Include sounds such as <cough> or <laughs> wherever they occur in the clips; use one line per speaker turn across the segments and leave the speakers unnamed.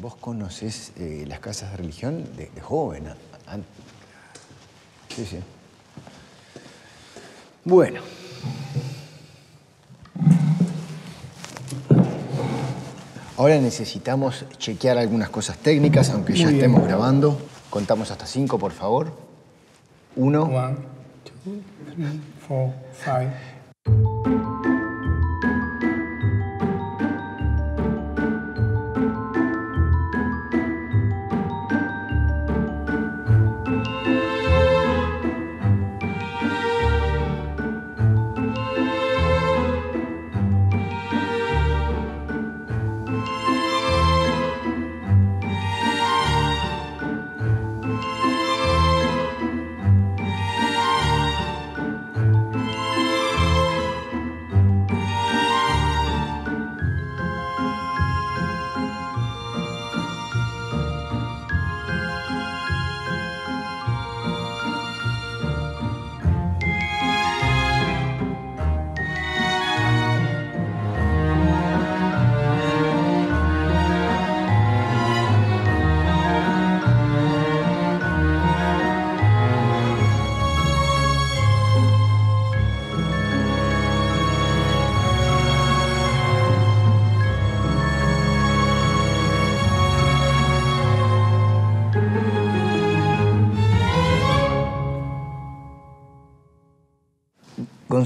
vos conocés eh, las casas de religión de, de joven. a- Sí, sí. Bueno. Ahora necesitamos chequear algunas cosas técnicas, aunque ya
bien.
estemos grabando. Contamos hasta cinco, por favor. Uno.
One, two, three, four, five.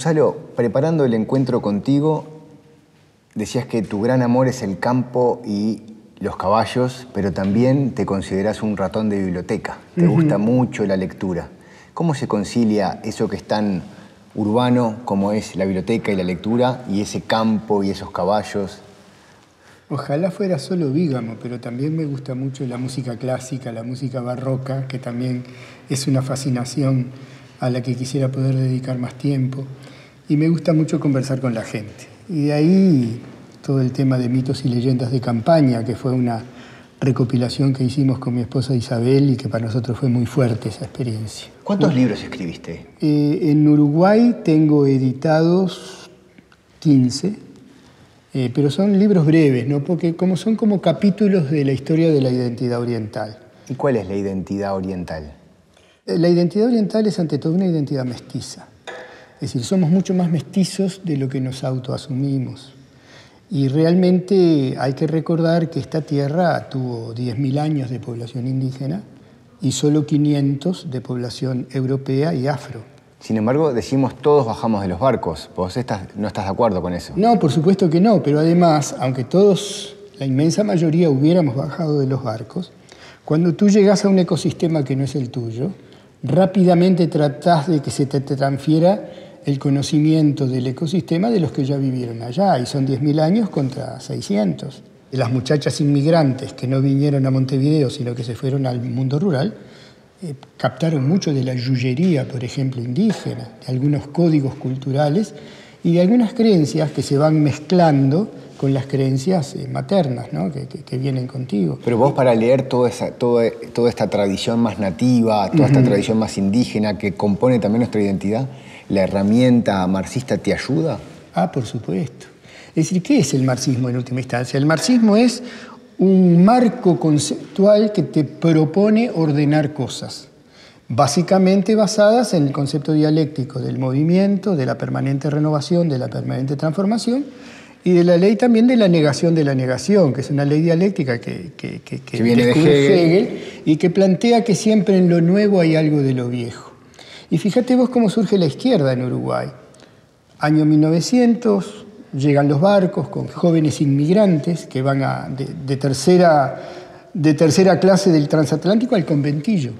Gonzalo, preparando el encuentro contigo, decías que tu gran amor es el campo y los caballos, pero también te consideras un ratón de biblioteca. Te gusta mucho la lectura. ¿Cómo se concilia eso que es tan urbano como es la biblioteca y la lectura y ese campo y esos caballos?
Ojalá fuera solo Vígamo, pero también me gusta mucho la música clásica, la música barroca, que también es una fascinación a la que quisiera poder dedicar más tiempo. Y me gusta mucho conversar con la gente. Y de ahí todo el tema de mitos y leyendas de campaña, que fue una recopilación que hicimos con mi esposa Isabel y que para nosotros fue muy fuerte esa experiencia.
¿Cuántos libros escribiste?
Eh, en Uruguay tengo editados 15, eh, pero son libros breves, ¿no? Porque como son como capítulos de la historia de la identidad oriental.
¿Y cuál es la identidad oriental?
Eh, La identidad oriental es ante todo una identidad mestiza. Es decir, somos mucho más mestizos de lo que nos autoasumimos. Y realmente hay que recordar que esta tierra tuvo 10.000 años de población indígena y solo 500 de población europea y afro.
Sin embargo, decimos todos bajamos de los barcos. ¿Vos estás- no estás de acuerdo con eso?
No, por supuesto que no, pero además, aunque todos, la inmensa mayoría, hubiéramos bajado de los barcos, cuando tú llegas a un ecosistema que no es el tuyo, rápidamente tratás de que se te, te transfiera el conocimiento del ecosistema de los que ya vivieron allá, y son 10.000 años contra 600. Las muchachas inmigrantes que no vinieron a Montevideo, sino que se fueron al mundo rural, eh, captaron mucho de la yuyería, por ejemplo, indígena, de algunos códigos culturales y de algunas creencias que se van mezclando con las creencias eh, maternas ¿no? que, que- que vienen contigo.
Pero vos para leer toda, esa, toda, toda esta tradición más nativa, toda esta tradición más indígena que compone también nuestra identidad, ¿la herramienta marxista te ayuda?
Ah, por supuesto. Es decir, ¿qué es el marxismo en última instancia? El marxismo es un marco conceptual que te propone ordenar cosas, básicamente basadas en el concepto dialéctico del movimiento, de la permanente renovación, de la permanente transformación y de la ley también de la negación de la negación, que es una ley dialéctica que, que, que- que
Que viene de Hegel.
Hegel y que plantea que siempre en lo nuevo hay algo de lo viejo. Y fíjate vos cómo surge la izquierda en Uruguay. Año 1900, llegan los barcos con jóvenes inmigrantes que van de, tercera, de tercera clase del transatlántico al conventillo.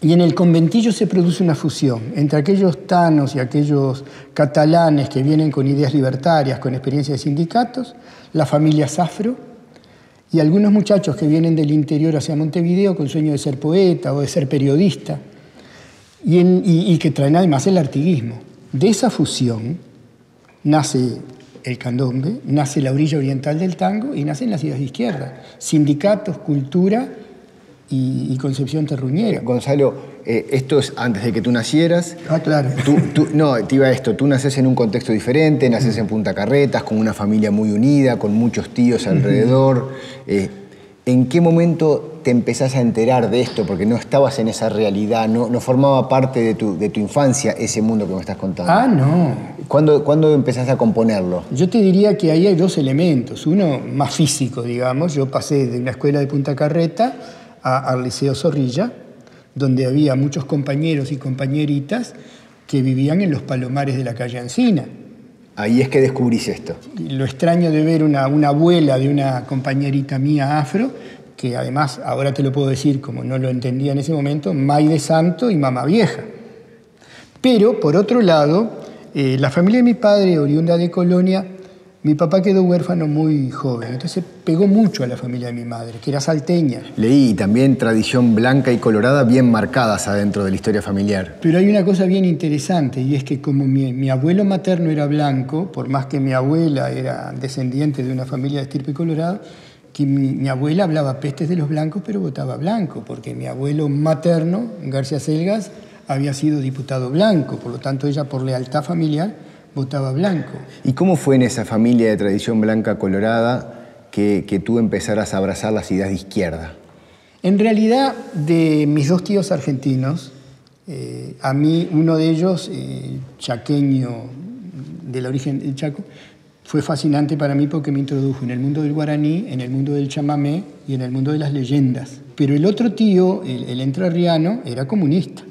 Y en el conventillo se produce una fusión entre aquellos tanos y aquellos catalanes que vienen con ideas libertarias, con experiencia de sindicatos, las familias afro, y algunos muchachos que vienen del interior hacia Montevideo con sueño de ser poeta o de ser periodista, y, en- y- y que traen además el artiguismo. De esa fusión nace el candombe, nace la orilla oriental del tango y nacen las ideas de izquierda, sindicatos, cultura y, y concepción terruñera.
Gonzalo, eh, esto es antes de que tú nacieras.
Ah, claro.
Tú, tú- no, te iba a esto, tú naces en un contexto diferente, naces en Punta Carretas, con una familia muy unida, con muchos tíos alrededor. Eh, ¿En qué momento te empezás a enterar de esto? Porque no estabas en esa realidad, no, no formaba parte de tu, de tu, infancia ese mundo que me estás contando.
Ah, no.
¿Cuándo, ¿Cuándo, empezás a componerlo?
Yo te diría que ahí hay dos elementos. Uno más físico, digamos. Yo pasé de una escuela de Punta Carreta al Liceo Zorrilla, donde había muchos compañeros y compañeritas que vivían en los palomares de la calle Ancina.
Ahí es que descubrís esto.
Lo extraño de ver una, abuela de una compañerita mía afro, que además, ahora te lo puedo decir como no lo entendía en ese momento, May de Santo y Mamá Vieja. Pero, por otro lado, eh, la familia de mi padre, oriunda de Colonia, mi papá quedó huérfano muy joven, entonces pegó mucho a la familia de mi madre, que era salteña.
Leí también tradición blanca y colorada bien marcadas adentro de la historia familiar.
Pero hay una cosa bien interesante, y es que como mi, abuelo materno era blanco, por más que mi abuela era descendiente de una familia de estirpe colorada, que mi, mi, abuela hablaba pestes de los blancos, pero votaba blanco, porque mi abuelo materno, García Selgas, había sido diputado blanco, por lo tanto ella por lealtad familiar votaba blanco.
¿Y cómo fue en esa familia de tradición blanca colorada que, que tú empezaras a abrazar las ideas de izquierda?
En realidad, de mis dos tíos argentinos, eh, a mí uno de ellos, eh, chaqueño del origen del Chaco, fue fascinante para mí porque me introdujo en el mundo del guaraní, en el mundo del chamamé y en el mundo de las leyendas. Pero el otro tío, el, el entrerriano, era comunista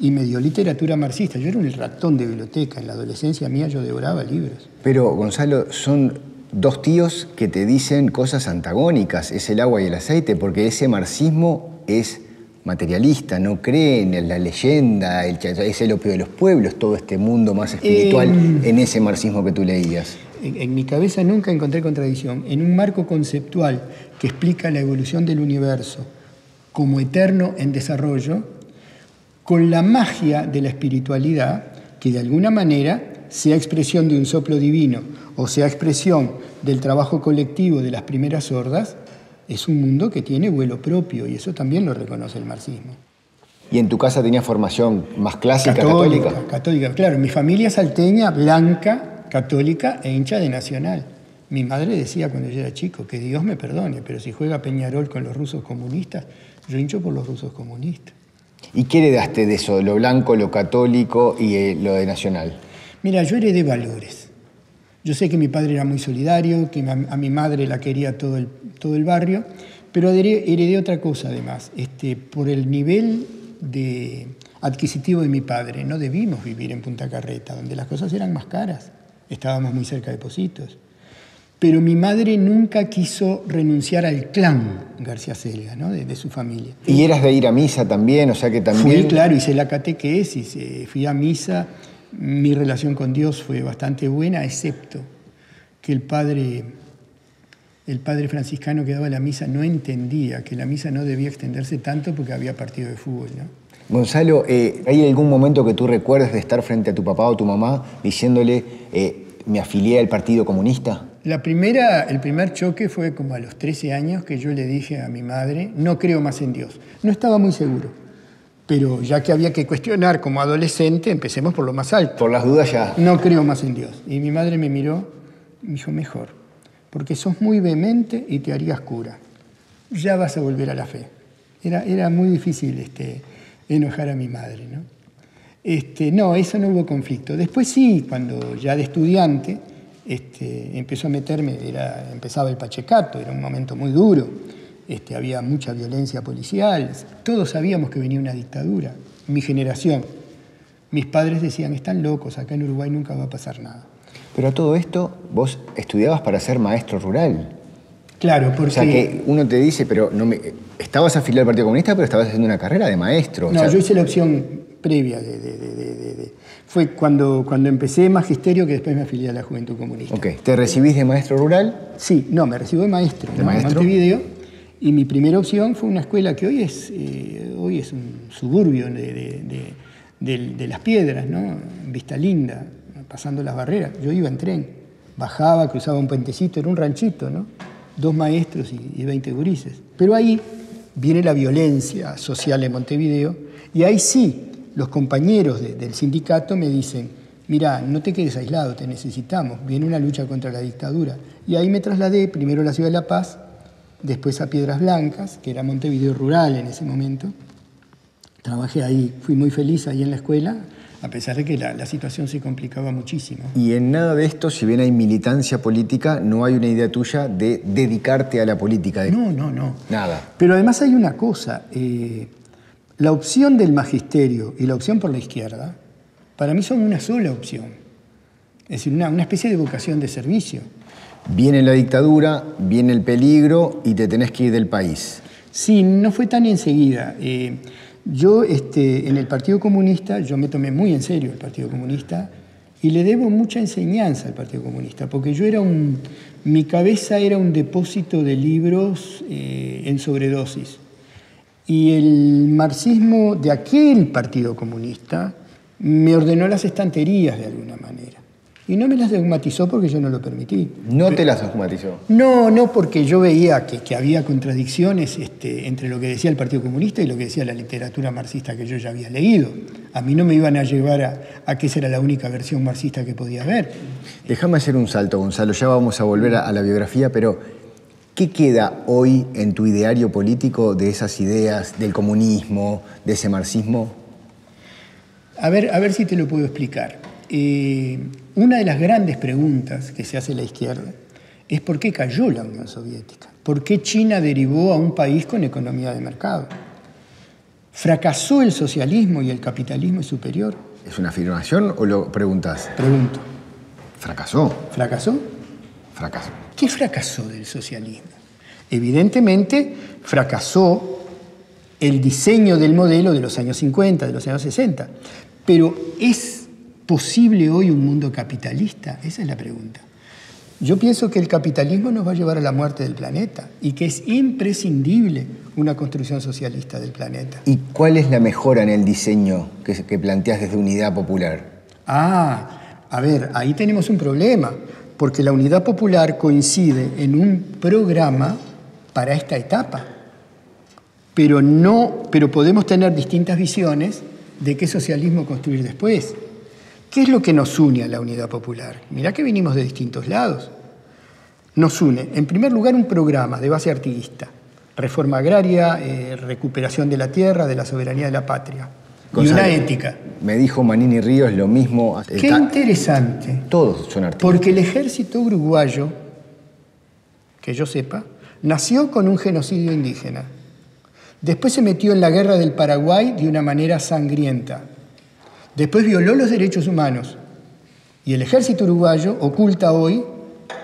y me dio literatura marxista. Yo era un ratón de biblioteca. En la adolescencia mía yo devoraba libros.
Pero, Gonzalo, son dos tíos que te dicen cosas antagónicas. Es el agua y el aceite, porque ese marxismo es materialista, no cree en la leyenda, el, es el opio de los pueblos, todo este mundo más espiritual en ese marxismo que tú leías.
En, en, mi cabeza nunca encontré contradicción. En un marco conceptual que explica la evolución del universo como eterno en desarrollo, con la magia de la espiritualidad, que de alguna manera sea expresión de un soplo divino o sea expresión del trabajo colectivo de las primeras sordas, es un mundo que tiene vuelo propio y eso también lo reconoce el marxismo.
¿Y en tu casa tenías formación más clásica católica?
Católica, católica claro. Mi familia salteña, blanca, católica e hincha de Nacional. Mi madre decía cuando yo era chico que Dios me perdone, pero si juega Peñarol con los rusos comunistas, yo hincho por los rusos comunistas.
¿Y qué heredaste de eso, lo blanco, lo católico y eh, lo de nacional?
Mira, yo heredé valores. Yo sé que mi padre era muy solidario, que a mi madre la quería todo el, todo el barrio, pero heredé otra cosa además. Este, por el nivel de adquisitivo de mi padre, no debimos vivir en Punta Carreta, donde las cosas eran más caras. Estábamos muy cerca de Positos. Pero mi madre nunca quiso renunciar al clan García Selga, ¿no? de, de, su familia.
¿Y eras de ir a misa también? O sea que también...
Fui, claro, hice la catequesis, eh, fui a misa. Mi relación con Dios fue bastante buena, excepto que el padre, el padre franciscano que daba la misa no entendía que la misa no debía extenderse tanto porque había partido de fútbol, ¿no?
Gonzalo, eh, ¿hay algún momento que tú recuerdes de estar frente a tu papá o tu mamá diciéndole, eh, me afilié al Partido Comunista?
La primera, el primer choque fue como a los 13 años que yo le dije a mi madre, no creo más en Dios. No estaba muy seguro, pero ya que había que cuestionar como adolescente, empecemos por lo más alto.
Por las dudas ya.
No creo más en Dios. Y mi madre me miró y me dijo, mejor, porque sos muy vehemente y te harías cura. Ya vas a volver a la fe. Era, era muy difícil este, enojar a mi madre, ¿no? Este, no, eso no hubo conflicto. Después sí, cuando ya de estudiante, este, empezó a meterme, era, empezaba el Pachecato, era un momento muy duro, este, había mucha violencia policial, todos sabíamos que venía una dictadura, mi generación. Mis padres decían, están locos, acá en Uruguay nunca va a pasar nada.
Pero a todo esto, vos estudiabas para ser maestro rural.
Claro, porque...
O sea, que uno te dice, pero no me... estabas afiliado al Partido Comunista, pero estabas haciendo una carrera de maestro.
No,
o sea...
yo hice la opción previa de, de, de, de fue cuando, cuando empecé magisterio que después me afilié a la Juventud Comunista.
Ok. ¿Te recibís de maestro rural?
Sí, no, me recibo de maestro.
¿De
¿no?
maestro?
En Montevideo. Y mi primera opción fue una escuela que hoy es, eh, hoy es un suburbio de, de, las piedras, ¿no? Vista Linda, pasando las barreras. Yo iba en tren, bajaba, cruzaba un puentecito, era un ranchito, ¿no? Dos maestros y, y 20 gurises. Pero ahí viene la violencia social en Montevideo y ahí sí los compañeros de, del sindicato me dicen, mira, no te quedes aislado, te necesitamos, viene una lucha contra la dictadura. Y ahí me trasladé primero a la ciudad de La Paz después a Piedras Blancas, que era Montevideo rural en ese momento. Trabajé ahí, fui muy feliz ahí en la escuela, a pesar de que la, la, situación se complicaba muchísimo.
Y en nada de esto, si bien hay militancia política, no hay una idea tuya de dedicarte a la política. De...
No, no, no.
Nada.
Pero además hay una cosa, eh, la opción del magisterio y la opción por la izquierda, para mí son una sola opción. Es decir, una, una especie de vocación de servicio.
Viene la dictadura, viene el peligro y te tenés que ir del país.
Sí, no fue tan enseguida. Eh, yo este, en el Partido Comunista, yo me tomé muy en serio el Partido Comunista y le debo mucha enseñanza al Partido Comunista, porque yo era un, mi cabeza era un depósito de libros eh, en sobredosis. Y el marxismo de aquel Partido Comunista me ordenó las estanterías de alguna manera. Y no me las dogmatizó porque yo no lo permití.
¿No te las dogmatizó?
No, no, porque yo veía que, que había contradicciones este, entre lo que decía el Partido Comunista y lo que decía la literatura marxista que yo ya había leído. A mí no me iban a llevar a, a que esa era la única versión marxista que podía haber.
Déjame hacer un salto, Gonzalo. Ya vamos a volver a, a la biografía, pero ¿qué queda hoy en tu ideario político de esas ideas, del comunismo, de ese marxismo?
A ver, a ver si te lo puedo explicar. Eh, una de las grandes preguntas que se hace la izquierda es por qué cayó la Unión Soviética, por qué China derivó a un país con economía de mercado. ¿Fracasó el socialismo y el capitalismo es superior?
¿Es una afirmación o lo preguntas?
Pregunto.
¿Fracasó?
¿Fracasó?
Fracasó.
¿Qué fracasó del socialismo? Evidentemente fracasó el diseño del modelo de los años 50, de los años 60, pero ¿es posible hoy un mundo capitalista? Esa es la pregunta. Yo pienso que el capitalismo nos va a llevar a la muerte del planeta y que es imprescindible una construcción socialista del planeta.
¿Y cuál es la mejora en el diseño que, que planteas desde Unidad Popular?
Ah, a ver, ahí tenemos un problema, porque la Unidad Popular coincide en un programa para esta etapa, pero no, pero podemos tener distintas visiones de qué socialismo construir después. ¿Qué es lo que nos une a la unidad popular? Mirá que vinimos de distintos lados. Nos une, en primer lugar, un programa de base artiguista, reforma agraria, eh, recuperación de la tierra, de la soberanía de la patria.
Gonzalo,
y una ética.
Me dijo Manini Ríos lo mismo.
Qué
Está-
interesante.
Todos son artistas.
Porque el ejército uruguayo, que yo sepa, nació con un genocidio indígena. Después se metió en la guerra del Paraguay de una manera sangrienta. Después violó los derechos humanos. Y el ejército uruguayo oculta hoy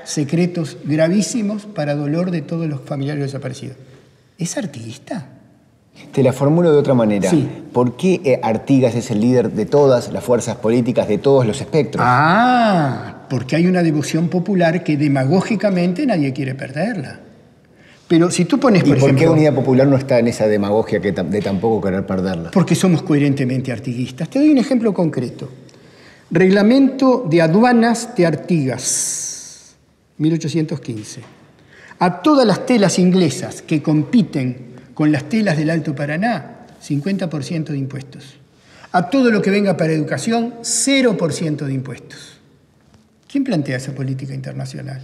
secretos gravísimos para dolor de todos los familiares desaparecidos. ¿Es artista?
Te la formulo de otra manera.
Sí.
¿Por qué eh, Artigas es el líder de todas las fuerzas políticas, de todos los espectros?
Ah, porque hay una devoción popular que demagógicamente nadie quiere perderla. Pero si tú pones,
¿Y
por
por qué Unidad Popular no está en esa demagogia que de tampoco querer perderla?
porque somos coherentemente artiguistas. Te doy un ejemplo concreto. Reglamento de aduanas de Artigas, 1815. A todas las telas inglesas que compiten con las telas del Alto Paraná, 50% de impuestos. A todo lo que venga para educación, 0% de impuestos. ¿Quién plantea esa política internacional?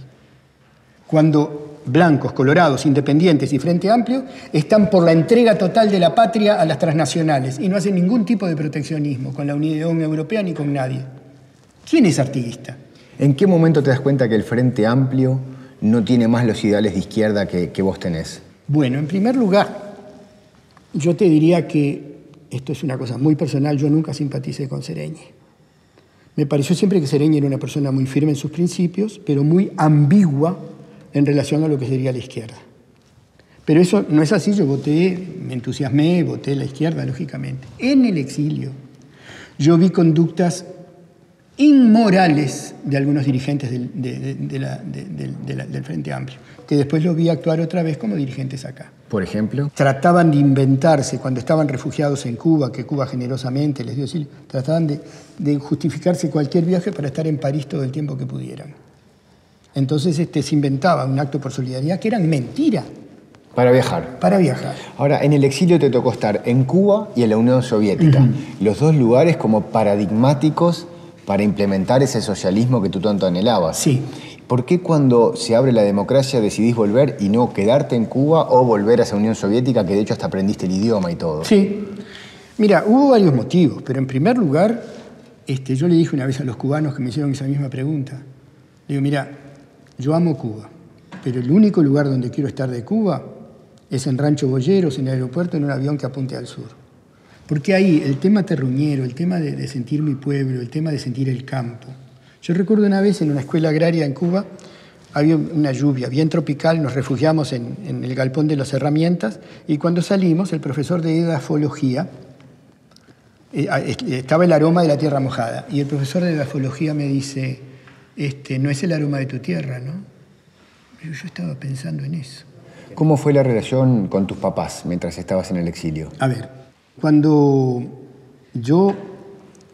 Cuando blancos, colorados, independientes y Frente Amplio están por la entrega total de la patria a las transnacionales y no hacen ningún tipo de proteccionismo con la Unión Europea ni con nadie. ¿Quién es artiguista?
¿En qué momento te das cuenta que el Frente Amplio no tiene más los ideales de izquierda que, que vos tenés?
Bueno, en primer lugar, yo te diría que esto es una cosa muy personal, yo nunca simpaticé con Sereñi. Me pareció siempre que Sereñi era una persona muy firme en sus principios, pero muy ambigua en relación a lo que sería la izquierda. Pero eso no es así, yo voté, me entusiasmé, voté la izquierda, lógicamente. En el exilio, yo vi conductas inmorales de algunos dirigentes del, Frente Amplio, que después los vi actuar otra vez como dirigentes acá.
Por ejemplo,
Trataban de inventarse, cuando estaban refugiados en Cuba, que Cuba generosamente les dio asilo, trataban de, de justificarse cualquier viaje para estar en París todo el tiempo que pudieran. Entonces este, se inventaban un acto por solidaridad que eran mentira
para viajar.
para viajar.
Ahora, en el exilio te tocó estar en Cuba y en la Unión Soviética, los dos lugares como paradigmáticos para implementar ese socialismo que tú tanto anhelabas.
Sí.
¿Por qué cuando se abre la democracia decidís volver y no quedarte en Cuba o volver a esa Unión Soviética que de hecho hasta aprendiste el idioma y todo?
Sí. Mira, hubo varios motivos, pero en primer lugar, este, yo le dije una vez a los cubanos que me hicieron esa misma pregunta, le digo, mira, yo amo Cuba, pero el único lugar donde quiero estar de Cuba es en Rancho Boyeros, en el aeropuerto, en un avión que apunte al sur. Porque ahí el tema terruñero, el tema de, sentir mi pueblo, el tema de sentir el campo. Yo recuerdo una vez en una escuela agraria en Cuba, había una lluvia bien tropical, nos refugiamos en, en el galpón de las herramientas y cuando salimos el profesor de edafología, eh, ah, estaba el aroma de la tierra mojada y el profesor de edafología me dice, este, no es el aroma de tu tierra, ¿no? Pero yo estaba pensando en eso.
¿Cómo fue la relación con tus papás mientras estabas en el exilio?
A ver, cuando yo,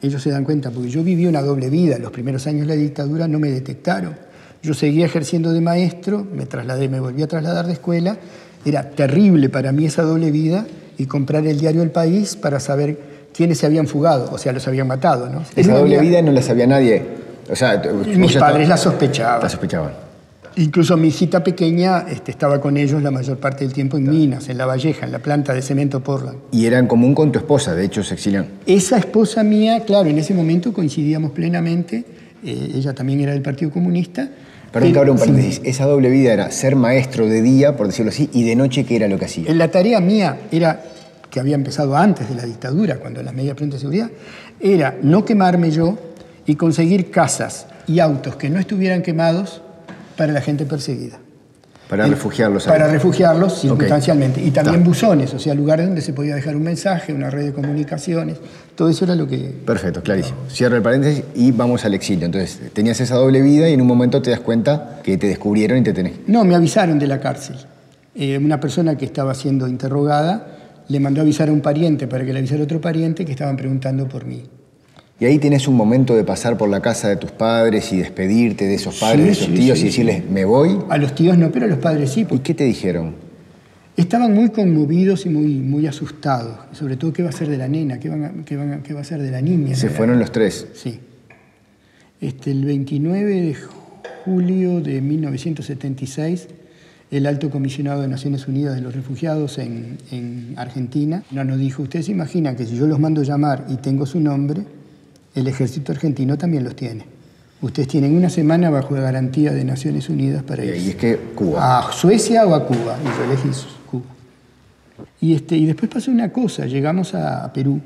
ellos se dan cuenta, porque yo viví una doble vida, los primeros años de la dictadura no me detectaron. Yo seguía ejerciendo de maestro, me trasladé, me volví a trasladar de escuela. Era terrible para mí esa doble vida y comprar el diario El País para saber quiénes se habían fugado, o sea, los habían matado. ¿no?
Esa doble vida no la sabía nadie. O sea,
mis padres la sospechaban.
La sospechaban.
Incluso mi hijita pequeña este, estaba con ellos la mayor parte del tiempo en Minas, en La Valleja, en la planta de cemento Portland.
Y era en común con tu esposa, de hecho se exilió.
Esa esposa mía, claro, en ese momento coincidíamos plenamente, eh, ella también era del Partido Comunista.
Perdón un paréntesis, esa doble vida era ser maestro de día, por decirlo así, y de noche, ¿qué era lo que hacía?
La tarea mía era, que había empezado antes de la dictadura, cuando las medidas de seguridad, era no quemarme yo y conseguir casas y autos que no estuvieran quemados para la gente perseguida.
Para refugiarlos.
Para refugiarlos circunstancialmente. Y también buzones, o sea, lugares donde se podía dejar un mensaje, una red de comunicaciones. Todo eso era lo que...
Perfecto, clarísimo. Cierro el paréntesis y vamos al exilio. Entonces, tenías esa doble vida y en un momento te das cuenta que te descubrieron y te tenés...
No, me avisaron de la cárcel. Eh, una persona que estaba siendo interrogada le mandó a avisar a un pariente para que le avisara a otro pariente que estaban preguntando por mí.
Y ahí tienes un momento de pasar por la casa de tus padres y despedirte de esos padres, de esos tíos y decirles, me voy.
A los tíos no, pero a los padres sí.
¿Y qué te dijeron?
Estaban muy conmovidos y muy, muy asustados. Sobre todo, ¿qué va a ser de la nena? ¿Qué, qué, va a ser de la niña?
Se fueron los tres.
Sí. Este, el 29 de julio de 1976, el alto comisionado de Naciones Unidas de los Refugiados en, en Argentina nos dijo, ustedes se imaginan que si yo los mando llamar y tengo su nombre, el ejército argentino también los tiene. Ustedes tienen una semana bajo la garantía de Naciones Unidas para ir.
Y es que Cuba.
A Suecia o a Cuba. Y yo elegí Cuba. Y, este, y después pasó una cosa. Llegamos a Perú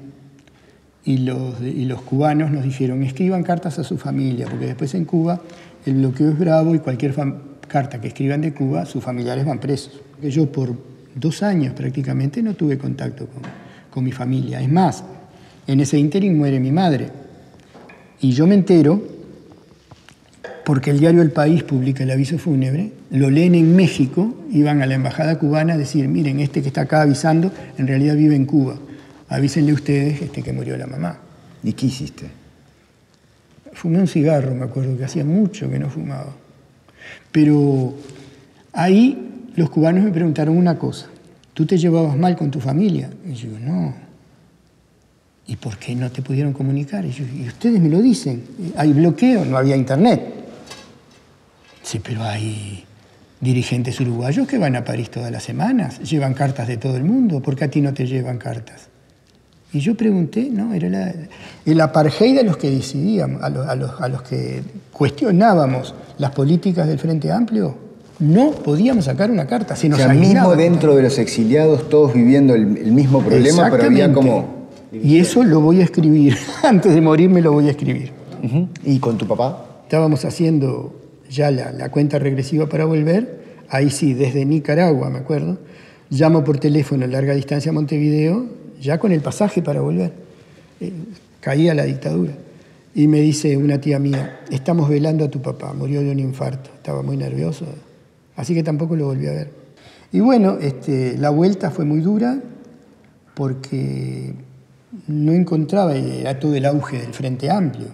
y los, y los cubanos nos dijeron, escriban cartas a su familia, porque después en Cuba el bloqueo es bravo y cualquier carta que escriban de Cuba, sus familiares van presos. Yo por dos años prácticamente no tuve contacto con, con mi familia. Es más, en ese ínterin muere mi madre. Y yo me entero porque el diario El País publica el aviso fúnebre, lo leen en México y van a la embajada cubana a decir, miren, este que está acá avisando, en realidad vive en Cuba. Avísenle ustedes este que murió la mamá.
¿Y qué hiciste?
Fumé un cigarro, me acuerdo, que hacía mucho que no fumaba. Pero ahí los cubanos me preguntaron una cosa, ¿tú te llevabas mal con tu familia? Y yo no, ¿Y por qué no te pudieron comunicar? Y, ustedes me lo dicen. Hay bloqueo, no había internet. Sí, pero hay dirigentes uruguayos que van a París todas las semanas, llevan cartas de todo el mundo. ¿Por qué a ti no te llevan cartas? Y yo pregunté, no, era el apartheid de los que decidíamos, a los, a los, que cuestionábamos las políticas del Frente Amplio, no podíamos sacar una carta.
Se nos o sea, mismo dentro de los exiliados, todos viviendo el, el mismo problema, pero había como
y eso lo voy a escribir. <laughs> Antes de morirme lo voy a escribir.
¿Y con tu papá?
Estábamos haciendo ya la, cuenta regresiva para volver. Ahí sí, desde Nicaragua, me acuerdo. Llamo por teléfono a larga distancia a Montevideo, ya con el pasaje para volver. Eh, caía la dictadura. Y me dice una tía mía, estamos velando a tu papá, murió de un infarto. Estaba muy nervioso, así que tampoco lo volví a ver. Y bueno, este, la vuelta fue muy dura porque no encontraba, era todo el auge del Frente Amplio.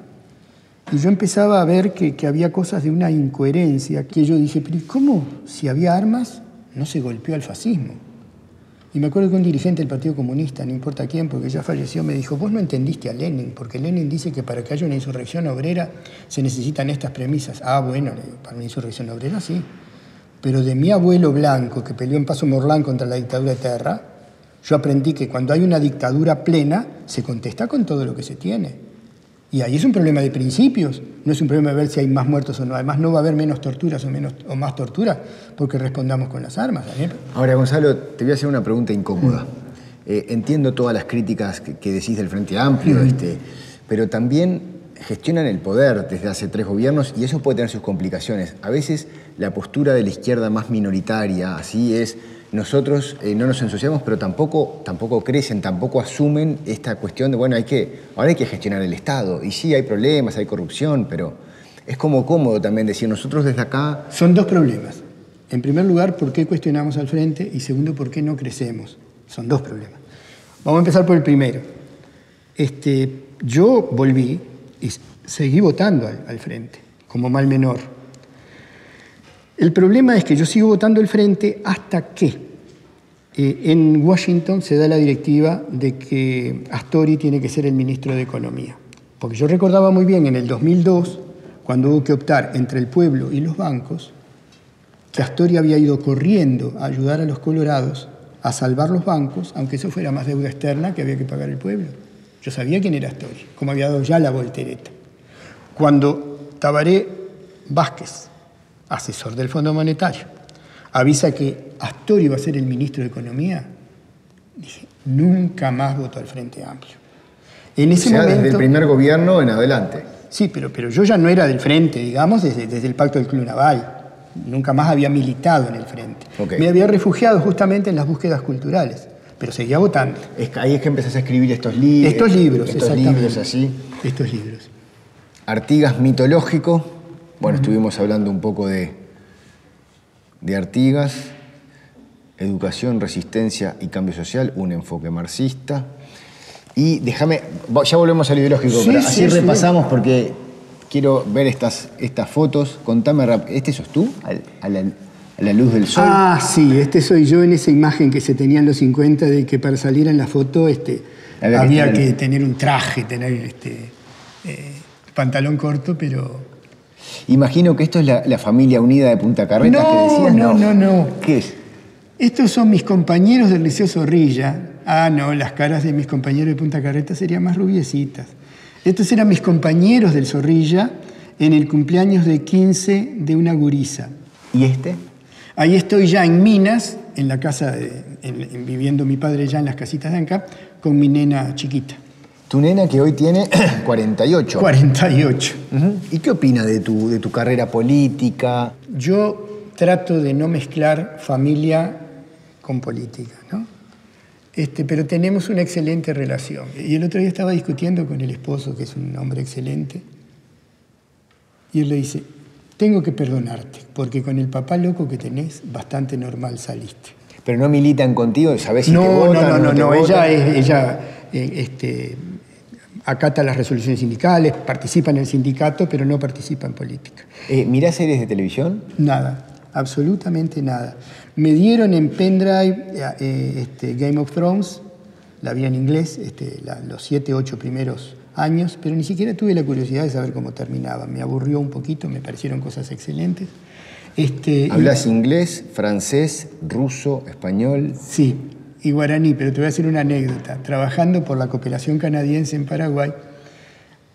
Y yo empezaba a ver que, había cosas de una incoherencia, que yo dije, pero ¿cómo si había armas no se golpeó al fascismo? Y me acuerdo que un dirigente del Partido Comunista, no importa quién, porque ya falleció, me dijo, vos no entendiste a Lenin, porque Lenin dice que para que haya una insurrección obrera se necesitan estas premisas. Ah, bueno, para una insurrección obrera sí. Pero de mi abuelo blanco, que peleó en Paso Morlán contra la dictadura de Terra, yo aprendí que cuando hay una dictadura plena, se contesta con todo lo que se tiene. Y ahí es un problema de principios, no es un problema de ver si hay más muertos o no. Además, no va a haber menos torturas o, menos, o más torturas porque respondamos con las armas.
Ahora, Gonzalo, te voy a hacer una pregunta incómoda. Eh, entiendo todas las críticas que, decís del Frente Amplio, este, pero también gestionan el poder desde hace tres gobiernos y eso puede tener sus complicaciones. A veces la postura de la izquierda más minoritaria, así es, nosotros eh, no nos ensuciamos, pero tampoco, tampoco crecen, tampoco asumen esta cuestión de, bueno, hay que, ahora hay que gestionar el Estado. Y sí, hay problemas, hay corrupción, pero es como cómodo también decir, nosotros desde acá...
Son dos problemas. En primer lugar, ¿por qué cuestionamos al frente? Y segundo, ¿por qué no crecemos? Son dos problemas. Vamos a empezar por el primero. Este, yo volví y seguí votando al, al frente, como mal menor el problema es que yo sigo votando el frente hasta que eh, en Washington se da la directiva de que Astori tiene que ser el ministro de Economía. Porque yo recordaba muy bien en el 2002, cuando hubo que optar entre el pueblo y los bancos, que Astori había ido corriendo a ayudar a los colorados a salvar los bancos, aunque eso fuera más deuda externa que había que pagar el pueblo. Yo sabía quién era Astori, como había dado ya la voltereta. Cuando Tabaré Vázquez asesor del Fondo Monetario, avisa que Astori va a ser el ministro de Economía, dije, nunca más voto al Frente Amplio.
En ese momento, desde el primer gobierno en adelante.
Sí, pero, pero yo ya no era del Frente, digamos, desde, desde el Pacto del Club Naval. Nunca más había militado en el Frente. Me había refugiado justamente en las búsquedas culturales, pero seguía votando.
Es, ahí es que empezás a escribir estos libros.
Estos libros,
estos libros así.
Estos libros.
Artigas mitológico, bueno, estuvimos hablando un poco de, de Artigas, Educación, Resistencia y Cambio Social, un enfoque marxista. Y déjame, ya volvemos al ideológico, pero así repasamos porque quiero ver estas, estas fotos. Contame ¿este sos tú? A la, luz del sol.
Ah, sí, este soy yo en esa imagen que se tenía en los 50 de que para salir en la foto este, había, que, tener un traje, tener este, eh, pantalón corto, pero
Imagino que esto es la, familia unida de Punta Carretas
no,
que decías.
No, no, no.
¿Qué es?
Estos son mis compañeros del Liceo Zorrilla. Ah, no, las caras de mis compañeros de Punta Carretas serían más rubiecitas. Estos eran mis compañeros del Zorrilla en el cumpleaños de 15 de una gurisa.
¿Y este?
Ahí estoy ya en Minas, en la casa, viviendo mi padre ya en las casitas de acá, con mi nena chiquita.
Tu nena que hoy tiene <clears throat> 48.
48.
¿Y qué opina de tu, de tu carrera política?
Yo trato de no mezclar familia con política, ¿no? Este, pero tenemos una excelente relación. Y el otro día estaba discutiendo con el esposo, que es un hombre excelente, y él le dice, tengo que perdonarte, porque con el papá loco que tenés, bastante normal saliste.
Pero no militan contigo, ¿sabés si
no,
te votan
No, no,
no,
no, ella, ella eh, este, acata las resoluciones sindicales, participa en el sindicato, pero no participa en política.
Eh, ¿Mirás series de televisión?
Nada, absolutamente nada. Me dieron en pendrive eh, este, Game of Thrones, la vi en inglés, este, los siete, ocho primeros años, pero ni siquiera tuve la curiosidad de saber cómo terminaba. Me aburrió un poquito, me parecieron cosas excelentes.
Este, ¿Hablas inglés, francés, ruso, español?
Sí, y guaraní, pero te voy a decir una anécdota. Trabajando por la cooperación canadiense en Paraguay,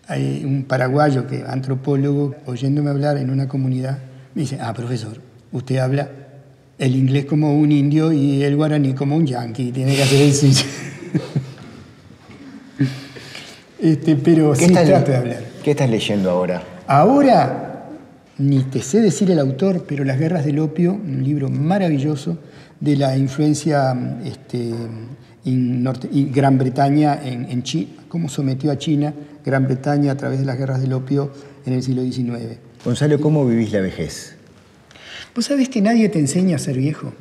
hay un paraguayo que antropólogo, oyéndome hablar en una comunidad, me dice, ah, profesor, usted habla el inglés como un indio y el guaraní como un yanqui, tiene que hacer el <laughs> este, pero
¿Qué
sí
estás,
de hablar.
¿Qué estás leyendo ahora?
Ahora, ni te sé decir el autor, pero Las guerras del opio, un libro maravilloso, de la influencia este, en Gran Bretaña en, en China, cómo sometió a China Gran Bretaña a través de las guerras del opio en el siglo XIX.
Gonzalo, ¿cómo vivís la vejez?
Vos sabés que nadie te enseña a ser viejo.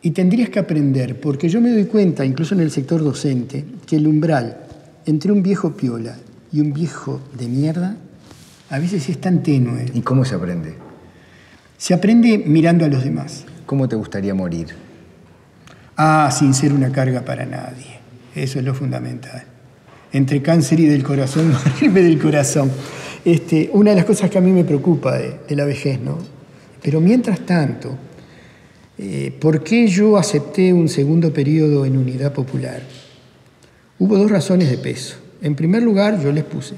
Y tendrías que aprender, porque yo me doy cuenta, incluso en el sector docente, que el umbral entre un viejo piola y un viejo de mierda a veces es tan tenue.
¿Y cómo se aprende?
Se aprende mirando a los demás.
¿Cómo te gustaría morir?
Ah, sin ser una carga para nadie. Eso es lo fundamental. Entre cáncer y del corazón, <laughs> morirme del corazón. Este, una de las cosas que a mí me preocupa de, la vejez, ¿no? Pero mientras tanto, eh, ¿por qué yo acepté un segundo periodo en unidad popular? Hubo dos razones de peso. En primer lugar, yo les puse,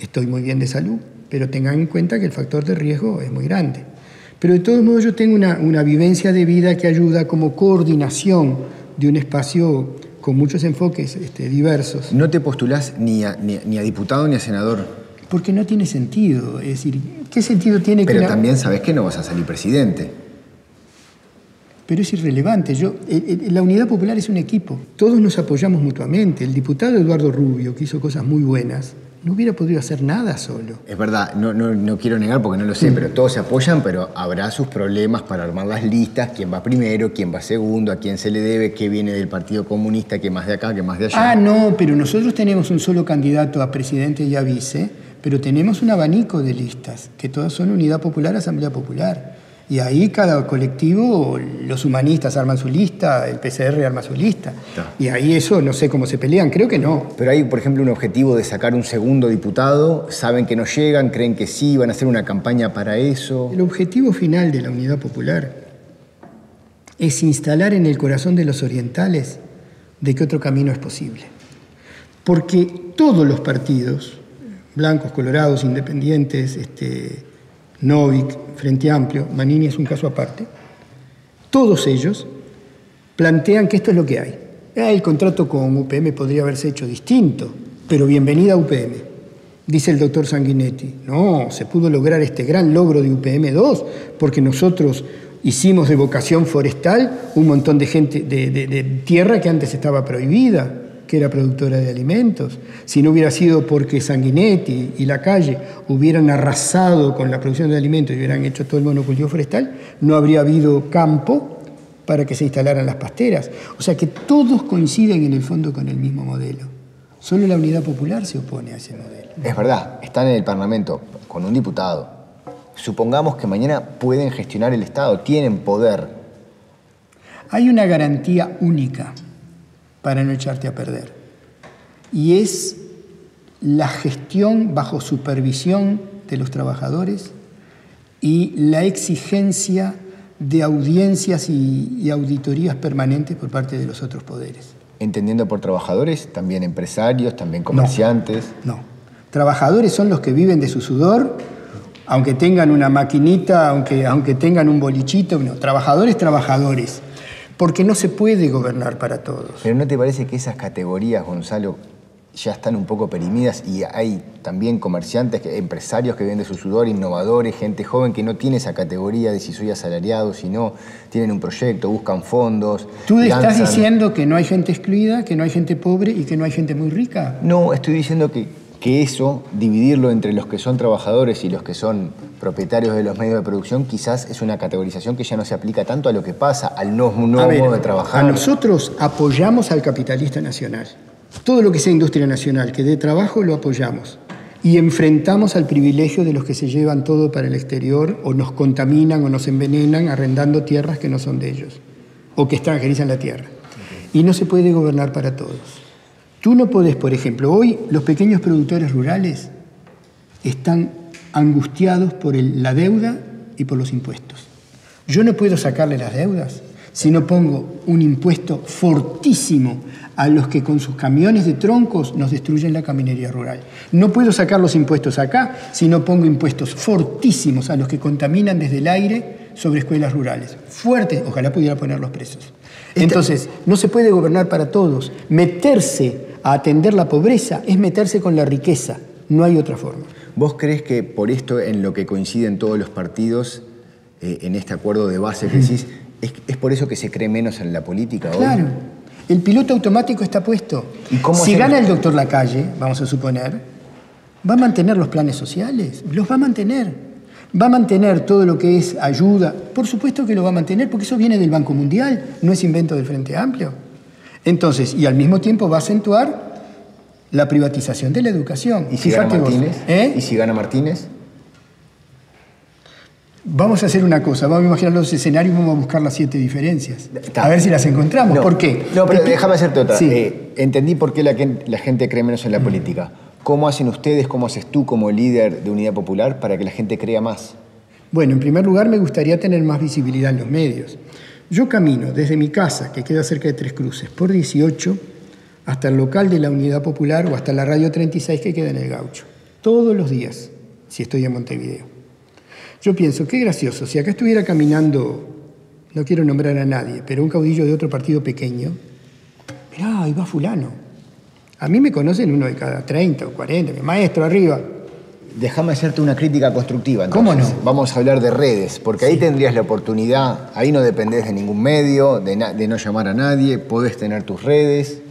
estoy muy bien de salud, pero tengan en cuenta que el factor de riesgo es muy grande. Pero de todos modos yo tengo una, vivencia de vida que ayuda como coordinación de un espacio con muchos enfoques este, diversos.
¿No te postulás ni a, ni, a diputado ni a senador?
Porque no tiene sentido. Es decir, ¿qué sentido tiene
que... Pero también sabes que no vas a salir presidente.
Pero es irrelevante. Yo, la Unidad Popular es un equipo. Todos nos apoyamos mutuamente. El diputado Eduardo Rubio, que hizo cosas muy buenas, no hubiera podido hacer nada solo.
Es verdad, no, no, quiero negar porque no lo sé, pero todos se apoyan, pero habrá sus problemas para armar las listas, quién va primero, quién va segundo, a quién se le debe, qué viene del Partido Comunista, qué más de acá, qué más de allá.
Ah, no, pero nosotros tenemos un solo candidato a presidente y a vice, pero tenemos un abanico de listas, que todas son Unidad Popular, Asamblea Popular. Y ahí cada colectivo, los humanistas arman su lista, el PCR arma su lista. Y ahí eso no sé cómo se pelean, creo que no.
Pero hay, por ejemplo, un objetivo de sacar un segundo diputado, saben que no llegan, creen que sí, van a hacer una campaña para eso.
El objetivo final de la Unidad Popular es instalar en el corazón de los orientales de que otro camino es posible. Porque todos los partidos, blancos, colorados, independientes, este, Novik, Frente Amplio, Manini es un caso aparte, todos ellos plantean que esto es lo que hay. Ah, el contrato con UPM podría haberse hecho distinto, pero bienvenida a UPM. Dice el doctor Sanguinetti, no, se pudo lograr este gran logro de UPM2 porque nosotros hicimos de vocación forestal un montón de gente de tierra que antes estaba prohibida que era productora de alimentos, si no hubiera sido porque Sanguinetti y la calle hubieran arrasado con la producción de alimentos y hubieran hecho todo el monocultivo forestal, no habría habido campo para que se instalaran las pasteras. O sea que todos coinciden en el fondo con el mismo modelo. Solo la unidad popular se opone a ese modelo.
Es verdad, están en el Parlamento con un diputado. Supongamos que mañana pueden gestionar el Estado, tienen poder.
Hay una garantía única para no echarte a perder. Y es la gestión bajo supervisión de los trabajadores y la exigencia de audiencias y, auditorías permanentes por parte de los otros poderes.
Entendiendo por trabajadores, también empresarios, también comerciantes.
No, trabajadores son los que viven de su sudor, aunque tengan una maquinita, aunque, aunque tengan un bolichito, no, trabajadores, trabajadores porque no se puede gobernar para todos.
Pero ¿no te parece que esas categorías, Gonzalo, ya están un poco perimidas y hay también comerciantes, empresarios que venden su sudor, innovadores, gente joven que no tiene esa categoría de si soy asalariado, si no, tienen un proyecto, buscan fondos.
¿Tú estás diciendo que no hay gente excluida, que no hay gente pobre y que no hay gente muy rica?
No, estoy diciendo que que eso, dividirlo entre los que son trabajadores y los que son propietarios de los medios de producción, quizás es una categorización que ya no se aplica tanto a lo que pasa, al nuevo, modo de trabajar.
A nosotros apoyamos al capitalista nacional. Todo lo que sea industria nacional, que dé trabajo, lo apoyamos. Y enfrentamos al privilegio de los que se llevan todo para el exterior o nos contaminan o nos envenenan arrendando tierras que no son de ellos o que extranjerizan la tierra. Y no se puede gobernar para todos. Tú no podés, por ejemplo, hoy los pequeños productores rurales están angustiados por la deuda y por los impuestos. Yo no puedo sacarle las deudas si no pongo un impuesto fortísimo a los que con sus camiones de troncos nos destruyen la caminería rural. No puedo sacar los impuestos acá si no pongo impuestos fortísimos a los que contaminan desde el aire sobre escuelas rurales. Fuertes, ojalá pudiera poner los precios. Entonces, no se puede gobernar para todos. Meterse a atender la pobreza es meterse con la riqueza, no hay otra forma.
¿Vos crees que por esto en lo que coinciden todos los partidos, eh, en este acuerdo de base que decís, es, por eso que se cree menos en la política
hoy? Claro, el piloto automático está puesto. si gana el doctor Lacalle, vamos a suponer, va a mantener los planes sociales, los va a mantener. ¿Va a mantener todo lo que es ayuda? Por supuesto que lo va a mantener, porque eso viene del Banco Mundial, no es invento del Frente Amplio. Entonces, y al mismo tiempo va a acentuar la privatización de la educación.
¿Y si gana Martínez? ¿eh? ¿Y si gana Martínez?
Vamos a hacer una cosa, vamos a imaginar los escenarios y vamos a buscar las siete diferencias. A ver si las encontramos.
No,
¿Por qué?
No, pero déjame hacerte otra.
Sí.
Eh, entendí por qué la, gente cree menos en la política. ¿Cómo hacen ustedes, cómo haces tú como líder de Unidad Popular para que la gente crea más?
Bueno, en primer lugar me gustaría tener más visibilidad en los medios. Yo camino desde mi casa, que queda cerca de Tres Cruces, por 18, hasta el local de la Unidad Popular o hasta la Radio 36 que queda en el Gaucho. Todos los días, si estoy en Montevideo. Yo pienso, qué gracioso, si acá estuviera caminando, no quiero nombrar a nadie, pero un caudillo de otro partido pequeño, mirá, ahí va fulano. A mí me conocen uno de cada 30 o 40, mi maestro arriba.
Déjame hacerte una crítica constructiva.
¿Cómo no?
Vamos a hablar de redes, porque ahí tendrías la oportunidad, ahí no dependés de ningún medio, de, de no llamar a nadie, podés tener tus redes.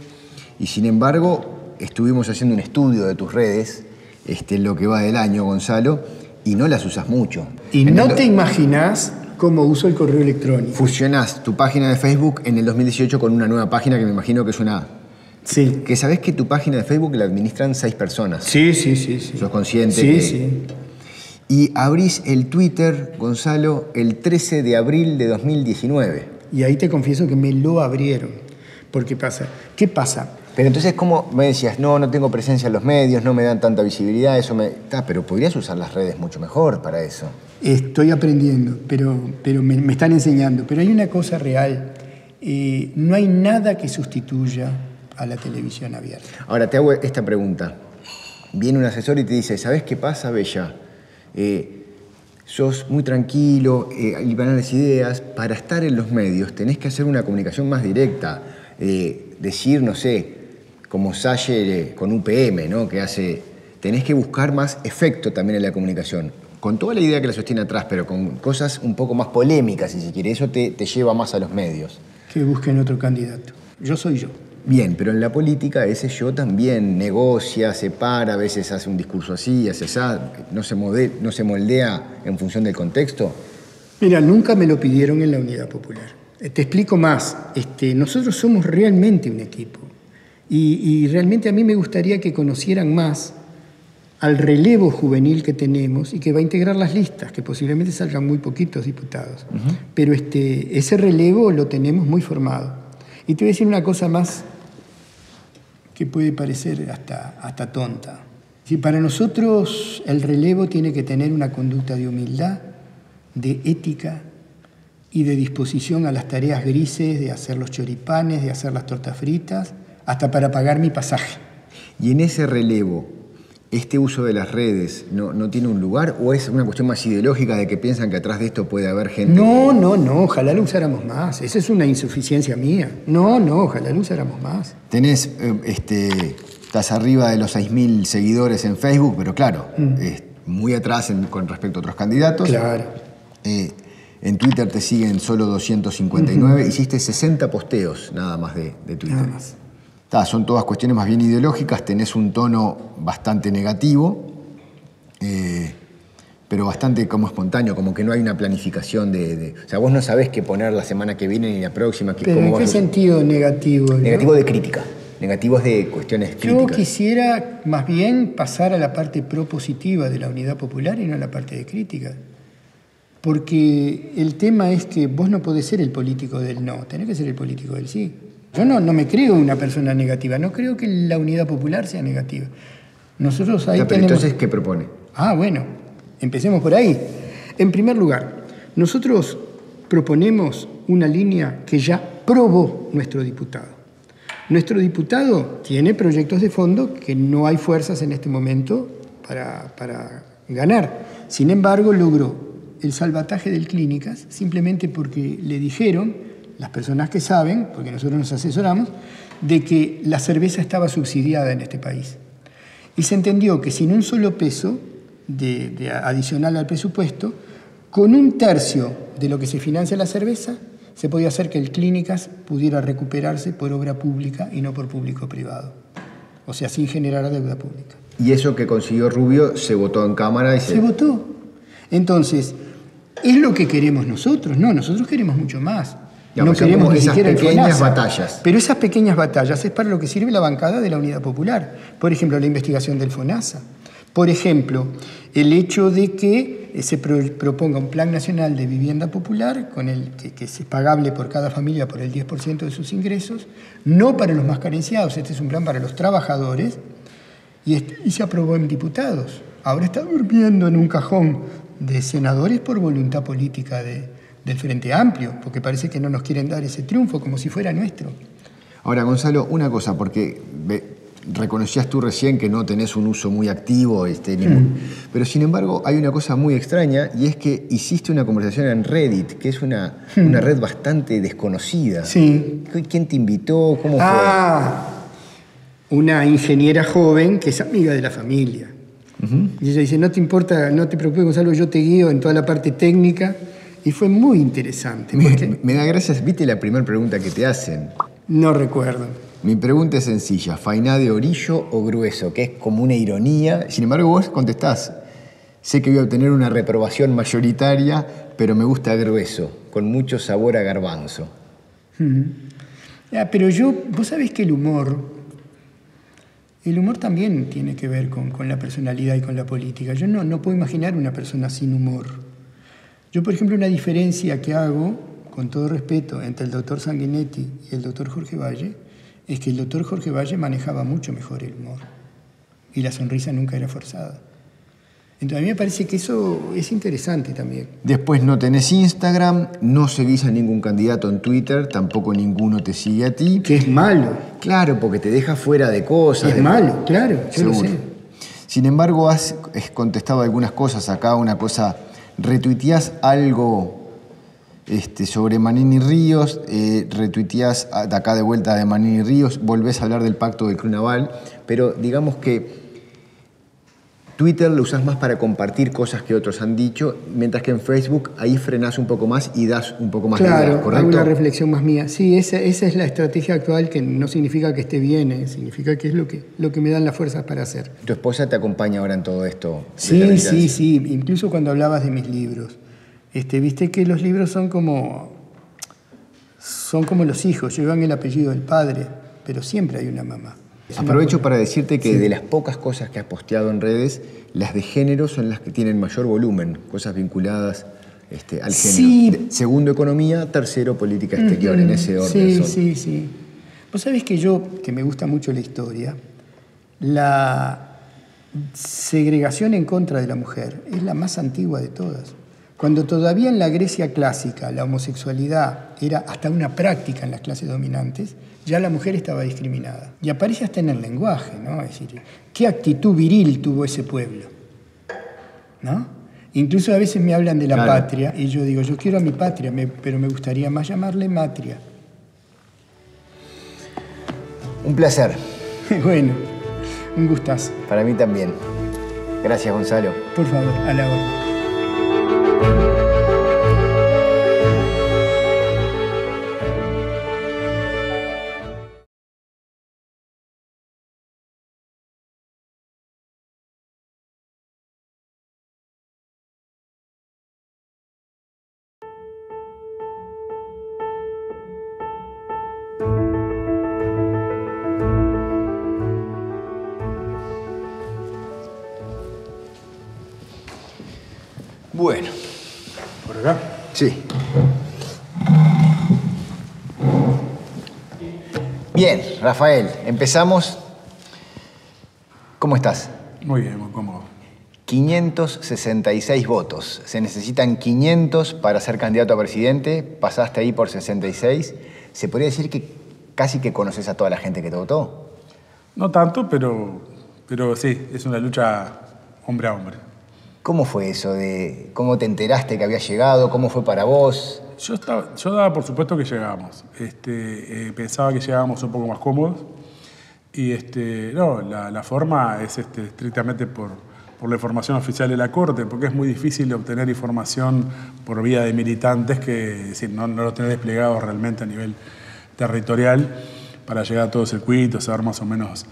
Y sin embargo, estuvimos haciendo un estudio de tus redes, este, lo que va del año, Gonzalo, y no las usas mucho.
Y
En
no
el-
te imaginás cómo uso el correo electrónico.
Fusionás tu página de Facebook en el 2018 con una nueva página que me imagino que es una...
Sí.
Que sabés que tu página de Facebook la administran seis personas.
Sí, sí, sí. sí.
Sos consciente
Sí,
que-
sí.
Y abrís el Twitter, Gonzalo, el 13 de abril de 2019.
Y ahí te confieso que me lo abrieron. Porque pasa, ¿qué pasa?
Pero entonces, ¿cómo me decías? No, no tengo presencia en los medios, no me dan tanta visibilidad, eso me... Pero podrías usar las redes mucho mejor para eso.
Estoy aprendiendo, pero, pero me, me están enseñando. Pero hay una cosa real. eh, no hay nada que sustituya a la televisión abierta.
Ahora, te hago esta pregunta. Viene un asesor y te dice, ¿sabes qué pasa, Bella? Eh, sos muy tranquilo, eh, hay banales ideas. Para estar en los medios tenés que hacer una comunicación más directa. Eh, decir, no sé, como Salle con UPM, ¿no? Que hace... Tenés que buscar más efecto también en la comunicación. Con toda la idea que la sostiene atrás, pero con cosas un poco más polémicas, si se quiere. Eso te, te lleva más a los medios.
Que busquen otro candidato. Yo soy yo.
Bien, pero en la política ese yo también negocia, separa, a veces hace un discurso así, hace esa, no se, no se moldea en función del contexto.
Mira, nunca me lo pidieron en la Unidad Popular. Eh, Te explico más. Este, nosotros somos realmente un equipo. Y, y realmente a mí me gustaría que conocieran más al relevo juvenil que tenemos y que va a integrar las listas, que posiblemente salgan muy poquitos diputados. Pero este, ese relevo lo tenemos muy formado. Y te voy a decir una cosa más que puede parecer hasta, hasta tonta. Si para nosotros el relevo tiene que tener una conducta de humildad, de ética y de disposición a las tareas grises, de hacer los choripanes, de hacer las tortas fritas, hasta para pagar mi pasaje.
Y en ese relevo, ¿este uso de las redes no, no tiene un lugar o es una cuestión más ideológica de que piensan que atrás de esto puede haber gente?
No, no, no, ojalá lo usáramos más. Esa es una insuficiencia mía. No, no, ojalá lo usáramos más.
Tenés, eh, este, estás arriba de los 6.000 seguidores en Facebook, pero claro, es muy atrás en- con respecto a otros candidatos.
Claro.
Eh, en Twitter te siguen solo 259. Hiciste 60 posteos nada más de, de Twitter.
Nada más.
Ta, son todas cuestiones más bien ideológicas. Tenés un tono bastante negativo, eh, pero bastante como espontáneo, como que no hay una planificación de, de- O sea, vos no sabés qué poner la semana que viene ni la próxima. qué-
Pero
cómo
¿en qué sentido negativo? no?
Negativo de crítica. Negativos de cuestiones
Yo
críticas.
quisiera más bien pasar a la parte propositiva de la unidad popular y no a la parte de crítica. Porque el tema es que vos no podés ser el político del no, tenés que ser el político del sí. Yo no, no me creo una persona negativa, no creo que la unidad popular sea negativa. Nosotros ahí
pero
tenemos...
entonces, ¿qué propone?
Ah, bueno, empecemos por ahí. En primer lugar, nosotros proponemos una línea que ya probó nuestro diputado. Nuestro diputado tiene proyectos de fondo que no hay fuerzas en este momento para, para ganar. Sin embargo, logró el salvataje del clínicas simplemente porque le dijeron, las personas que saben, porque nosotros nos asesoramos, de que la cerveza estaba subsidiada en este país. Y se entendió que sin un solo peso de, de adicional al presupuesto, con un tercio de lo que se financia la cerveza, se podía hacer que el Clínicas pudiera recuperarse por obra pública y no por público-privado. O sea, sin generar deuda pública.
Y eso que consiguió Rubio se votó en Cámara y se...
Se votó. Entonces, ¿es lo que queremos nosotros? No, nosotros queremos mucho más. No queremos ni
esas
siquiera
pequeñas
FONASA.
batallas.
Pero esas pequeñas batallas es para lo que sirve la bancada de la Unidad Popular. Por ejemplo, la investigación del FONASA. Por ejemplo, el hecho de que eh, se proponga un plan nacional de vivienda popular con el que, que es pagable por cada familia por el 10% de sus ingresos, no para los más carenciados, este es un plan para los trabajadores, y, y se aprobó en diputados. Ahora está durmiendo en un cajón de senadores por voluntad política de, del Frente Amplio, porque parece que no nos quieren dar ese triunfo como si fuera nuestro.
Ahora, Gonzalo, una cosa, porque reconocías tú recién que no tenés un uso muy activo, este, mm. pero sin embargo hay una cosa muy extraña y es que hiciste una conversación en Reddit, que es una, mm. una red bastante desconocida.
Sí.
¿Quién te invitó? ¿Cómo
ah, Una ingeniera joven que es amiga de la familia. Y ella dice, no te importa, no te preocupes Gonzalo, yo te guío en toda la parte técnica. Y fue muy interesante.
Me, da gracias, ¿viste la primera pregunta que te hacen?
No recuerdo.
Mi pregunta es sencilla, ¿fainá de orillo o grueso? Que es como una ironía. Sin embargo, vos contestás, sé que voy a obtener una reprobación mayoritaria, pero me gusta grueso, con mucho sabor a garbanzo.
pero yo, vos sabés que el humor, el humor también tiene que ver con, la personalidad y con la política. Yo no, no puedo imaginar una persona sin humor. Yo, por ejemplo, una diferencia que hago, con todo respeto, entre el doctor Sanguinetti y el doctor Jorge Valle, es que el doctor Jorge Valle manejaba mucho mejor el humor y la sonrisa nunca era forzada. Entonces a mí me parece que eso es interesante también.
Después no tenés Instagram, no seguís a ningún candidato en Twitter, tampoco ninguno te sigue a ti.
Que es malo.
Claro, porque te deja fuera de cosas.
Es malo, claro, yo lo sé.
Sin embargo, has contestado algunas cosas acá, una cosa retuiteás algo este, sobre Manini Ríos, eh, retuiteás de acá de vuelta de Manini Ríos, volvés a hablar del pacto del Club Naval, pero digamos que Twitter lo usas más para compartir cosas que otros han dicho, mientras que en Facebook ahí frenas un poco más y das un poco más
claro,
de ideas, ¿correcto?
una reflexión más mía. Sí, esa, esa, es la estrategia actual que no significa que esté bien, eh, significa que es lo que, lo que me dan las fuerzas para hacer.
¿Tu esposa te acompaña ahora en todo esto?
Sí, sí, sí, incluso cuando hablabas de mis libros. Este, Viste que los libros son como, son como los hijos, llevan el apellido del padre, pero siempre hay una mamá.
Aprovecho para decirte que de las pocas cosas que has posteado en redes, las de género son las que tienen mayor volumen, cosas vinculadas este, al género. Segundo, economía. Tercero, política exterior, en ese orden.
Sí, sí, sí. Vos sabés que yo, que me gusta mucho la historia, la segregación en contra de la mujer es la más antigua de todas. Cuando todavía en la Grecia clásica la homosexualidad era hasta una práctica en las clases dominantes, ya la mujer estaba discriminada. Y aparece hasta en el lenguaje, ¿no? Es decir, ¿qué actitud viril tuvo ese pueblo? ¿No? Incluso a veces me hablan de la patria y yo digo, yo quiero a mi patria, pero me gustaría más llamarle matria.
Un placer. <laughs>
bueno, un gustazo.
Para mí también. Gracias, Gonzalo.
Por favor, a la hora.
Bueno.
¿Por acá?
Sí. Bien, Rafael, empezamos. ¿Cómo estás?
Muy bien, muy cómodo.
566 votos. Se necesitan 500 para ser candidato a presidente. Pasaste ahí por 66. ¿Se podría decir que casi que conoces a toda la gente que te votó?
No tanto, pero, pero sí, es una lucha hombre a hombre.
¿Cómo fue eso? De, ¿Cómo te enteraste que había llegado? ¿Cómo fue para vos?
Yo, estaba, yo daba por supuesto que llegábamos. Este, eh, pensaba que llegábamos un poco más cómodos. Y este, no, la, forma es este, estrictamente por, por la información oficial de la Corte, porque es muy difícil obtener información por vía de militantes que no, no lo tenés desplegado realmente a nivel territorial para llegar a todo circuito, saber más o menos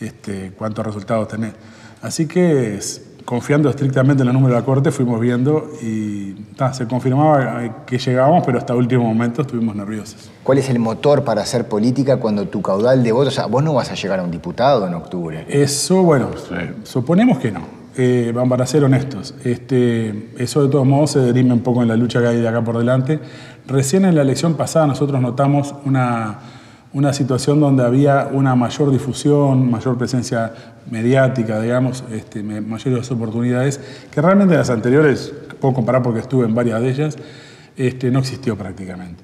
este, cuántos resultados tenés. Así que confiando estrictamente en el número de la Corte, fuimos viendo y se confirmaba que llegábamos, pero hasta último momento estuvimos nerviosos.
¿Cuál es el motor para hacer política cuando tu caudal de votos, o sea, vos no vas a llegar a un diputado en octubre?
Eso, bueno, suponemos que no. eh, para ser honestos, este, eso de todos modos se derime un poco en la lucha que hay de acá por delante. Recién en la elección pasada nosotros notamos una, una situación donde había una mayor difusión, mayor presencia mediática, digamos, este, mayores oportunidades, que realmente en las anteriores, puedo comparar porque estuve en varias de ellas, este, no existió prácticamente.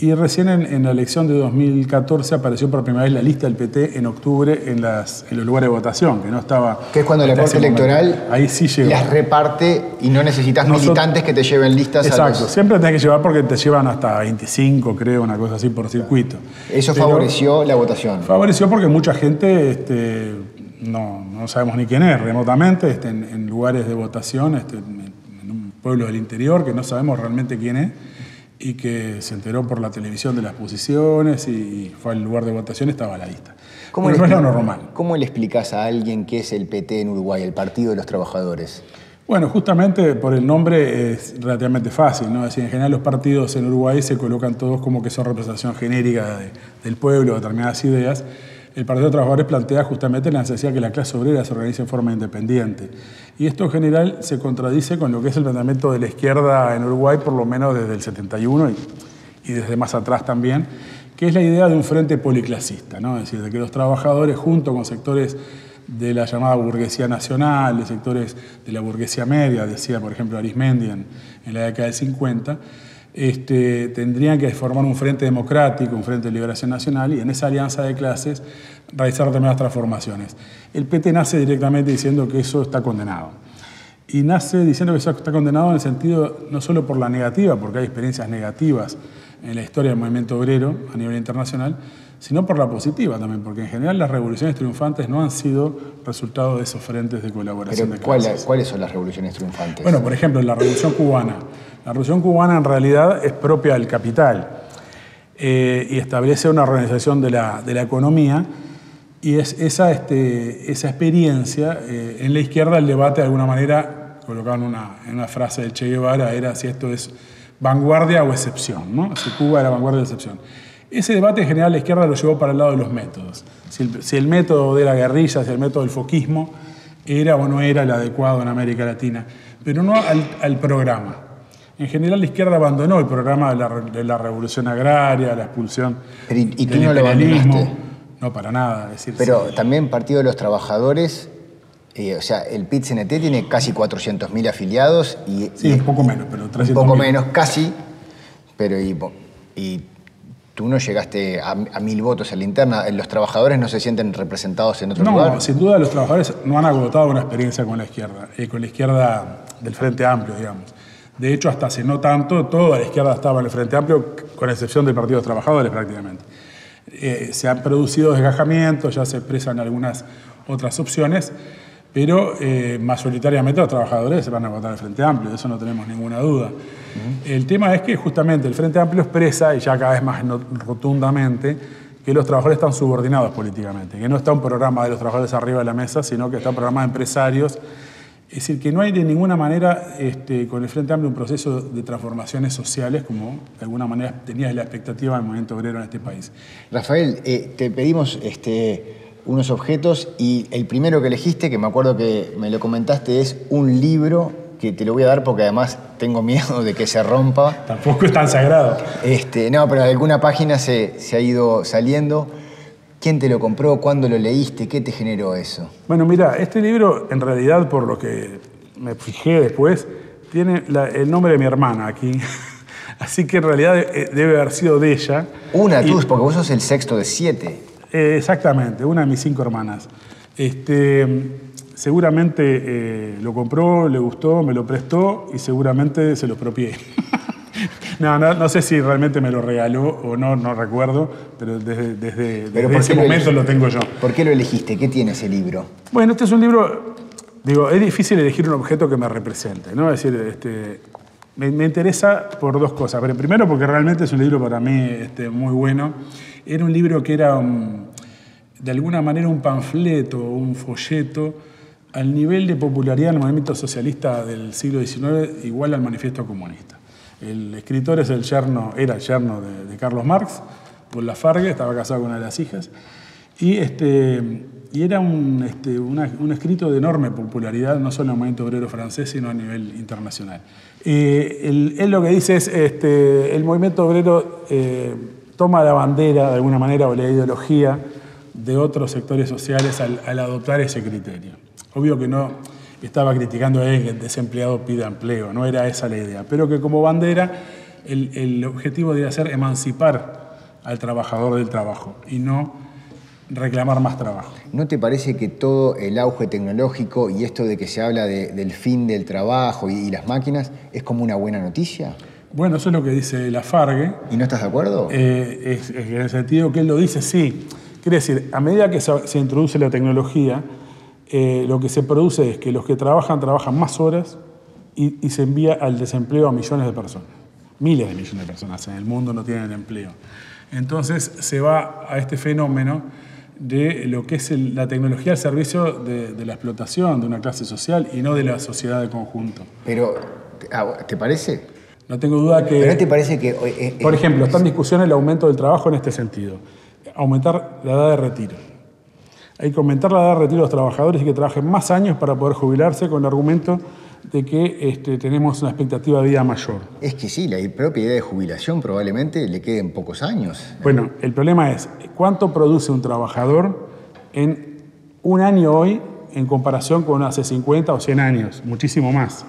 Y recién en, la elección de 2014 apareció por primera vez la lista del PT en octubre en, las, en los lugares de votación, que no estaba...
Que es cuando la Corte Electoral
ahí sí llegó.
las reparte y no necesitas militantes que te lleven listas
Exacto, siempre tenés que llevar porque te llevan hasta 25, creo, una cosa así por circuito.
¿Eso favoreció la votación?
Favoreció porque mucha gente, este, no, no sabemos ni quién es remotamente, este, en, lugares de votación, este, en, en un pueblo del interior, que no sabemos realmente quién es y que se enteró por la televisión de las posiciones y fue al lugar de votación, estaba a la lista.
¿Cómo no es lo normal. ¿Cómo le explicas a alguien qué es el PT en Uruguay, el Partido de los Trabajadores?
Bueno, justamente por el nombre es relativamente fácil, ¿no? Es decir, en general los partidos en Uruguay se colocan todos como que son representación genérica del pueblo, de determinadas ideas, el Partido de Trabajadores plantea justamente la necesidad de que la clase obrera se organice en forma independiente. Y esto en general se contradice con lo que es el planteamiento de la izquierda en Uruguay, por lo menos desde el 71 y, desde más atrás también, que es la idea de un frente policlasista, ¿no? es decir, de que los trabajadores junto con sectores de la llamada burguesía nacional, de sectores de la burguesía media, decía por ejemplo Arismendi en, en la década del 50, este, tendrían que formar un frente democrático, un frente de liberación nacional, y en esa alianza de clases realizar determinadas transformaciones. El PT nace directamente diciendo que eso está condenado. Y nace diciendo que eso está condenado en el sentido no solo por la negativa, porque hay experiencias negativas en la historia del movimiento obrero a nivel internacional, sino por la positiva también, porque en general las revoluciones triunfantes no han sido resultado de esos frentes de colaboración de
clases. ¿Cuáles son las revoluciones triunfantes?
Bueno, por ejemplo, la Revolución Cubana. La Revolución Cubana en realidad es propia del capital eh, y establece una organización de la, de la economía y es esa, este, esa experiencia, eh, en la izquierda el debate de alguna manera, colocado en una, en una frase de Che Guevara, era si esto es vanguardia o excepción, ¿no? si Cuba era vanguardia o excepción. Ese debate en general la izquierda lo llevó para el lado de los métodos. Si el, método de la guerrilla, si el método del foquismo era o no era el adecuado en América Latina, pero no al, programa. En general la izquierda abandonó el programa de la, revolución agraria, la expulsión
¿Y, tú no lo abandonaste?
No, para nada. Decir,
pero también Partido de los Trabajadores eh, o sea, el PIT-CNT tiene casi 400.000 afiliados y...
Sí, un poco menos, pero 300.000.
Un poco menos, casi, pero y, y tú no llegaste a, mil votos en la interna, ¿los trabajadores no se sienten representados en otro lugar?
No, sin duda los trabajadores no han agotado una experiencia con la izquierda, eh, con la izquierda del Frente Amplio, digamos. De hecho, hasta hace no tanto, toda la izquierda estaba en el Frente Amplio, con excepción del Partido de los Trabajadores prácticamente. Eh, se han producido desgajamientos, ya se expresan algunas otras opciones, pero eh, mayoritariamente los trabajadores se van a votar al Frente Amplio, de eso no tenemos ninguna duda. El tema es que justamente el Frente Amplio expresa, y ya cada vez más rotundamente, que los trabajadores están subordinados políticamente, que no está un programa de los trabajadores arriba de la mesa, sino que está un programa de empresarios. Es decir, que no hay de ninguna manera este, con el Frente Amplio un proceso de transformaciones sociales como de alguna manera tenías la expectativa del movimiento obrero en este país.
Rafael, eh, te pedimos este, unos objetos y el primero que elegiste, que me acuerdo que me lo comentaste, es un libro que te lo voy a dar porque además tengo miedo de que se rompa.
Tampoco es tan sagrado.
Este, no, pero alguna página se, ha ido saliendo. ¿Quién te lo compró? ¿Cuándo lo leíste? ¿Qué te generó eso?
Bueno, mira, este libro, en realidad, por lo que me fijé después, tiene el nombre de mi hermana aquí. <laughs> Así que en realidad eh, debe haber sido de ella.
Una, tú, porque vos sos el sexto de siete.
Eh, exactamente, una de mis cinco hermanas. Este, seguramente eh, lo compró, le gustó, me lo prestó y seguramente se lo propié. <laughs> no, no, sé si realmente me lo regaló o no, no recuerdo, pero desde, ese momento lo, tengo yo.
¿Por qué lo elegiste? ¿Qué tiene ese libro?
Bueno, este es un libro, digo, es difícil elegir un objeto que me represente, ¿no? Es decir, este, me, interesa por dos cosas. Pero primero porque realmente es un libro para mí este, muy bueno. Era un libro que era de alguna manera un panfleto, un folleto al nivel de popularidad del movimiento socialista del siglo XIX igual al manifiesto comunista. El escritor es el yerno, era el yerno de, Carlos Marx, por Lafargue, estaba casado con una de las hijas, Y, este, y era un, este, un escrito de enorme popularidad, no solo en el movimiento obrero francés, sino a nivel internacional. él, lo que dice es, este, el movimiento obrero eh, toma la bandera, de alguna manera, o la ideología de otros sectores sociales al, adoptar ese criterio. Obvio que no estaba criticando a él que el desempleado pida empleo, no era esa la idea, pero que como bandera el, objetivo debía ser emancipar al trabajador del trabajo y no reclamar más trabajo.
¿No te parece que todo el auge tecnológico y esto de que se habla del fin del trabajo y, las máquinas es como una buena noticia?
Bueno, eso es lo que dice la Fargue.
¿Y no estás de acuerdo?
Eh, en el sentido que él lo dice, sí. Quiere decir, a medida que se, introduce la tecnología, eh, lo que se produce es que los que trabajan trabajan más horas y, y se envía al desempleo a millones de personas. Miles de millones de personas en el mundo no tienen empleo. Entonces se va a este fenómeno de lo que es la tecnología al servicio de, la explotación de una clase social y no de la sociedad de conjunto.
Pero, ah, ¿te parece?
No tengo duda que...
¿Pero te parece que... Eh,
por ejemplo, está en discusión el aumento del trabajo en este sentido. Aumentar la edad de retiro. Hay que aumentar la edad de retiro de los trabajadores y que trabajen más años para poder jubilarse con el argumento de que este, tenemos una expectativa de vida mayor.
Es que sí, la propia idea de jubilación probablemente le queden pocos años.
Bueno, el problema es cuánto produce un trabajador en un año hoy en comparación con hace 50 o 100 años, muchísimo más.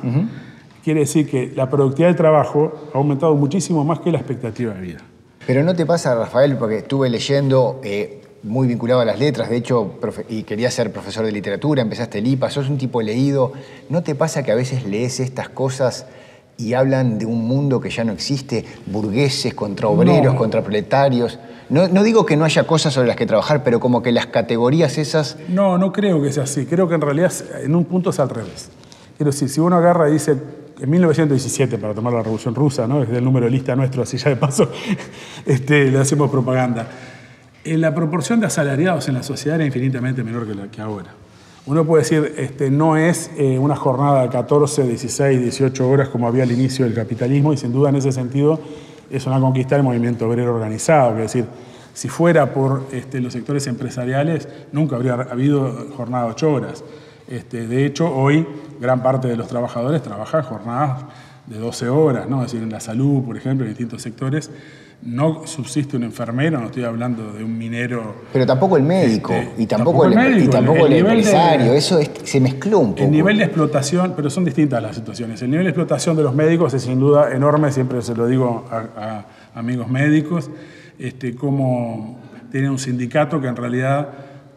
Quiere decir que la productividad del trabajo ha aumentado muchísimo más que la expectativa de vida.
Pero no te pasa, Rafael, porque estuve leyendo eh, muy vinculado a las letras, de hecho, y quería ser profesor de literatura, empezaste el IPA, sos un tipo leído. ¿No te pasa que a veces lees estas cosas y hablan de un mundo que ya no existe, burgueses contra obreros, contra proletarios? No, no, digo que no haya cosas sobre las que trabajar, pero como que las categorías esas...
No, no creo que sea así. Creo que en realidad en un punto es al revés. Quiero decir, si uno agarra y dice, en 1917, para tomar la Revolución Rusa, ¿no? el número de lista nuestro, así ya de paso, <laughs> este, le hacemos propaganda la proporción de asalariados en la sociedad era infinitamente menor que la que ahora. Uno puede decir, este, no es eh, una jornada de 14, 16, 18 horas como había al inicio del capitalismo y sin duda en ese sentido es una conquista del movimiento obrero organizado. Es decir, si fuera por este, los sectores empresariales, nunca habría habido jornada de 8 horas. Este, de hecho, hoy gran parte de los trabajadores trabajan jornadas de 12 horas, ¿no? es decir, en la salud, por ejemplo, en distintos sectores no subsiste un enfermero, no estoy hablando de un minero.
Pero tampoco el médico, este, y tampoco, el, médico, y tampoco el, empresario, eso se mezcló un poco.
El nivel de explotación, pero son distintas las situaciones. El nivel de explotación de los médicos es sin duda enorme, siempre se lo digo a, amigos médicos, este, como tiene un sindicato que en realidad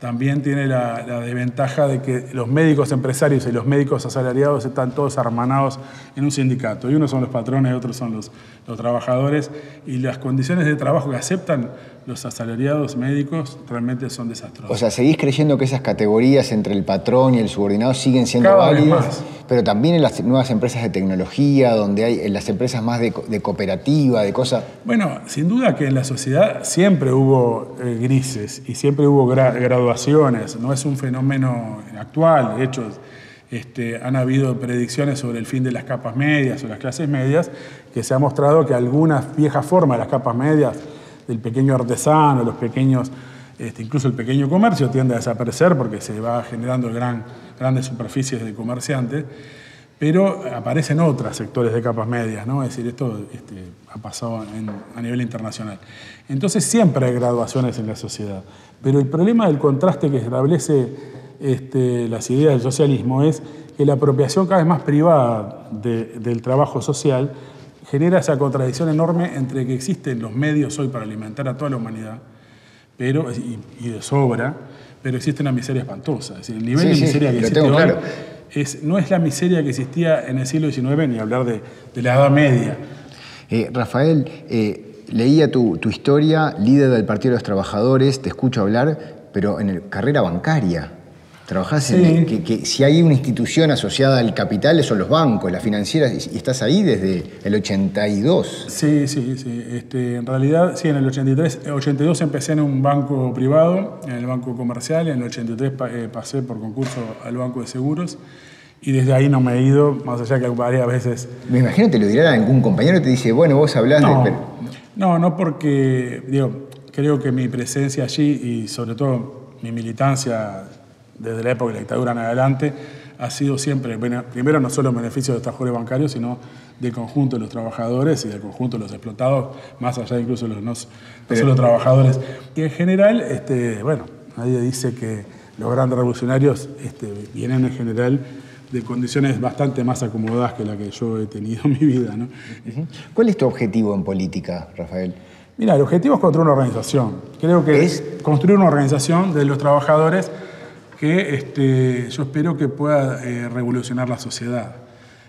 también tiene la, desventaja de que los médicos empresarios y los médicos asalariados están todos hermanados en un sindicato. Y unos son los patrones otros son los, los trabajadores. Y las condiciones de trabajo que aceptan los asalariados médicos realmente son desastrosas.
O sea, ¿seguís creyendo que esas categorías entre el patrón y el subordinado siguen siendo válidas? Pero también en las nuevas empresas de tecnología, donde hay en las empresas más de, cooperativa, de cosas...
Bueno, sin duda que en la sociedad siempre hubo eh, grises y siempre hubo graduaciones. No es un fenómeno actual. De hecho, este, han habido predicciones sobre el fin de las capas medias o las clases medias, que se ha mostrado que algunas viejas formas de las capas medias del pequeño artesano, los pequeños, este, incluso el pequeño comercio tiende a desaparecer porque se va generando gran, grandes superficies de comerciantes, pero aparecen otros sectores de capas medias, ¿no? Es decir, esto este, ha pasado a nivel internacional. Entonces siempre hay graduaciones en la sociedad, pero el problema del contraste que establece este, las ideas del socialismo es que la apropiación cada vez más privada del trabajo social genera esa contradicción enorme entre que existen los medios hoy para alimentar a toda la humanidad, pero, y, de sobra, pero existe una miseria espantosa. Es decir, el nivel de miseria que existe hoy es, no es la miseria que existía en el siglo XIX, ni hablar de, la Edad Media.
Eh, Rafael, eh, leía tu, tu, historia, líder del Partido de los Trabajadores, te escucho hablar, pero en el, carrera bancaria. Trabajás en que, si hay una institución asociada al capital, son los bancos, las financieras, y estás ahí desde el 82.
Sí, sí, sí. Este, en realidad, sí, en el 83, 82 empecé en un banco privado, en el banco comercial, en el 83 eh, pasé por concurso al banco de seguros. Y desde ahí no me he ido, más allá que varias veces.
Me imagino te lo dirá algún compañero y te dice, bueno, vos hablás
no,
de.
No, no porque, digo, creo que mi presencia allí y sobre todo mi militancia desde la época de la dictadura en adelante ha sido siempre, primero no solo en beneficio de los trabajadores bancarios, sino del conjunto de los trabajadores y del conjunto de los explotados, más allá incluso de los no, solo trabajadores. Y en general, este, bueno, nadie dice que los grandes revolucionarios este, vienen en general de condiciones bastante más acomodadas que la que yo he tenido <laughs> en mi vida. ¿no?
¿Cuál es tu objetivo en política, Rafael?
Mira, el objetivo es construir una organización. Creo que es construir una organización de los trabajadores que este, yo espero que pueda eh, revolucionar la sociedad,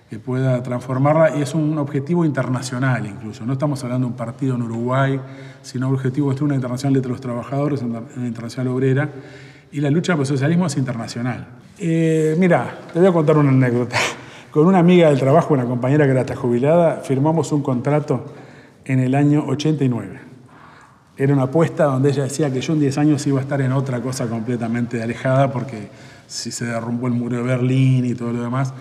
que pueda transformarla y es un objetivo internacional incluso. No estamos hablando de un partido en Uruguay, sino un objetivo de una internacional de los trabajadores, una internacional obrera y la lucha por el socialismo es internacional. Eh, mira, te voy a contar una anécdota. <laughs> Con una amiga del trabajo, una compañera que era hasta jubilada, firmamos un contrato en el año 89. Era una apuesta donde ella decía que yo en 10 años iba a estar en otra cosa completamente alejada porque si se derrumbó el muro de Berlín y todo lo demás.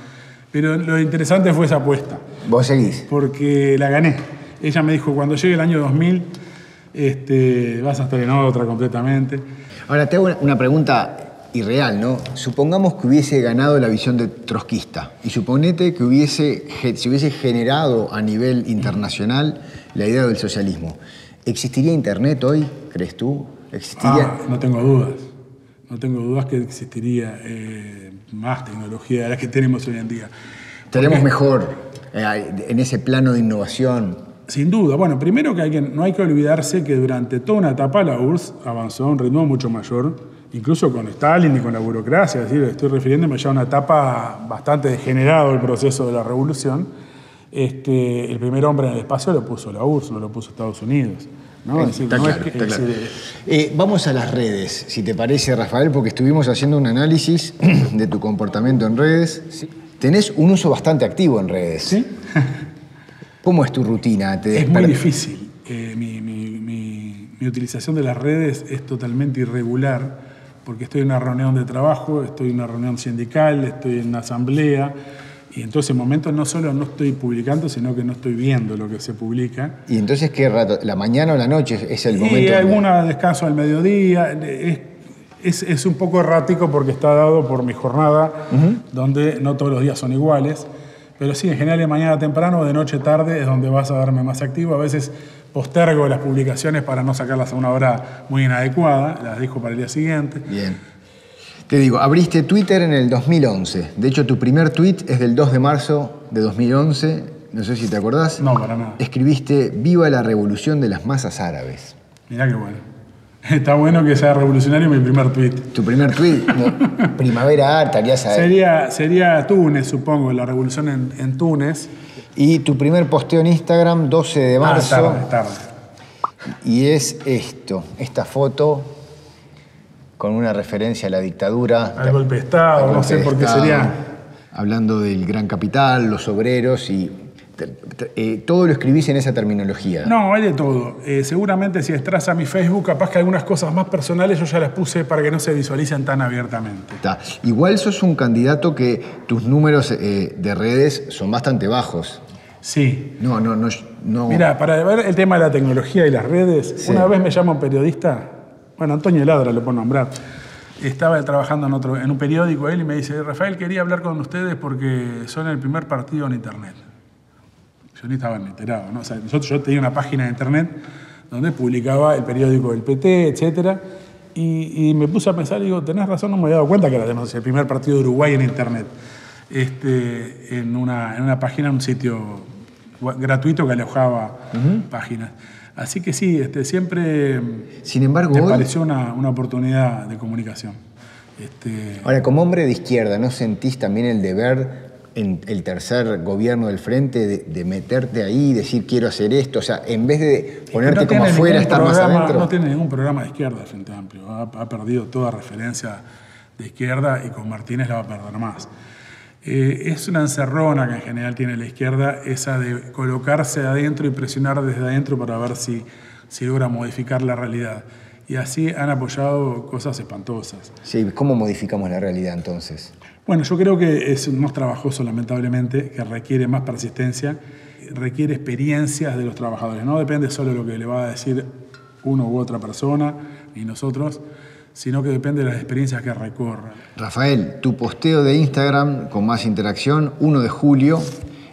Pero lo interesante fue esa apuesta.
¿Vos seguís?
Porque la gané. Ella me dijo, cuando llegue el año 2000, este, vas a estar en otra completamente.
Ahora, te hago una pregunta irreal, ¿no? Supongamos que hubiese ganado la visión de trotskista y suponete que hubiese, se hubiese generado a nivel internacional la idea del socialismo. ¿Existiría Internet hoy, crees tú? ¿Existiría?
Ah, no tengo dudas. No tengo dudas que existiría eh, más tecnología de la que tenemos hoy en día.
Tenemos mejor eh, en ese plano de innovación.
Sin duda. Bueno, primero que, hay que no hay que olvidarse que durante toda una etapa la URSS avanzó a un ritmo mucho mayor, incluso con Stalin y con la burocracia. Es decir, estoy refiriéndome ya a una etapa bastante degenerado el proceso de la revolución. Este, el primer hombre en el espacio lo puso la URSS, no lo puso Estados Unidos.
vamos a las redes, si te parece, Rafael, porque estuvimos haciendo un análisis <clears throat> de tu comportamiento en redes. Tenés un uso bastante activo en redes.
Sí. <laughs>
¿Cómo es tu rutina?
es muy difícil. Eh, mi, utilización de las redes es totalmente irregular porque estoy en una reunión de trabajo, estoy en una reunión sindical, estoy en una asamblea. Y en todo ese momento no solo no estoy publicando, sino que no estoy viendo lo que se publica.
¿Y entonces qué rato? ¿La mañana o la noche es el momento?
Y alguna descanso al mediodía. Es, es, un poco errático porque está dado por mi jornada, donde no todos los días son iguales. Pero sí, en general de mañana temprano o de noche tarde es donde vas a verme más activo. A veces postergo las publicaciones para no sacarlas a una hora muy inadecuada, las dejo para el día siguiente.
Bien. Te digo, abriste Twitter en el 2011. De hecho, tu primer tweet es del 2 de marzo de 2011. No sé si te acordás.
No, para nada.
Escribiste Viva la revolución de las masas árabes.
Mirá qué bueno. <laughs> Está bueno que sea revolucionario mi primer tweet.
Tu primer tweet, <laughs> Primavera Art, harías
Sería, sería Túnez, supongo, la revolución en, Túnez.
Y tu primer posteo en Instagram, 12 de ah, marzo.
Ah, tarde, tarde.
Y es esto, esta foto con una referencia a la dictadura.
Al golpe de Estado, no sé por qué sería.
Hablando del gran capital, los obreros y eh, todo lo escribís en esa terminología.
No, hay de todo. Eh, seguramente si estás a mi Facebook, capaz que algunas cosas más personales yo ya las puse para que no se visualicen tan abiertamente.
Igual sos un candidato que tus números eh, de redes son bastante bajos.
Sí.
No, no, no, no.
Mira, para ver el tema de la tecnología y las redes, una vez me llama un periodista, bueno, Antonio Ladra lo puedo nombrar, estaba trabajando en, otro, en un periódico él y me dice, Rafael, quería hablar con ustedes porque son el primer partido en Internet yo ni estaba enterado. ¿no? nosotros, yo tenía una página de internet donde publicaba el periódico del PT, etc. Y, me puse a pensar y digo, tenés razón, no me había dado cuenta que era el primer partido de Uruguay en internet. Este, en, una, en una página, en un sitio gratuito que alojaba páginas. Así que sí, este, siempre
Sin embargo,
me pareció una, una, oportunidad de comunicación.
Este... Ahora, como hombre de izquierda, ¿no sentís también el deber en el tercer gobierno del frente de, meterte ahí y decir quiero hacer esto? O sea, en vez de ponerte como afuera, estar más adentro.
No tiene ningún programa de izquierda el Frente Amplio. Ha, perdido toda referencia de izquierda y con Martínez la va a perder más. Eh, es una encerrona que en general tiene la izquierda, esa de colocarse adentro y presionar desde adentro para ver si, si logra modificar la realidad. Y así han apoyado cosas espantosas.
Sí, ¿cómo modificamos la realidad entonces?
Bueno, yo creo que es más trabajoso, lamentablemente, que requiere más persistencia, requiere experiencias de los trabajadores. No depende solo de lo que le va a decir uno u otra persona, ni nosotros, sino que depende de las experiencias que recorran.
Rafael, tu posteo de Instagram con más interacción, 1 de julio,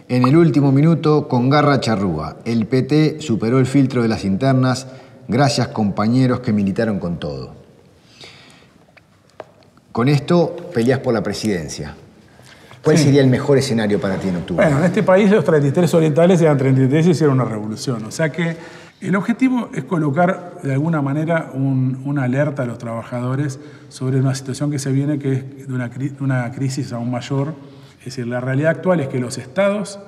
en el último minuto con garra charrúa. El PT superó el filtro de las internas. Gracias compañeros que militaron con todo. Con esto peleas por la presidencia. ¿Cuál
Sí.
sería el mejor escenario para ti en octubre?
Bueno, en este país los 33 orientales eran 33 y hicieron una revolución. O sea que el objetivo es colocar de alguna manera un- una alerta a los trabajadores sobre una situación que se viene que es de una, una crisis aún mayor. Es decir, la realidad actual es que los estados,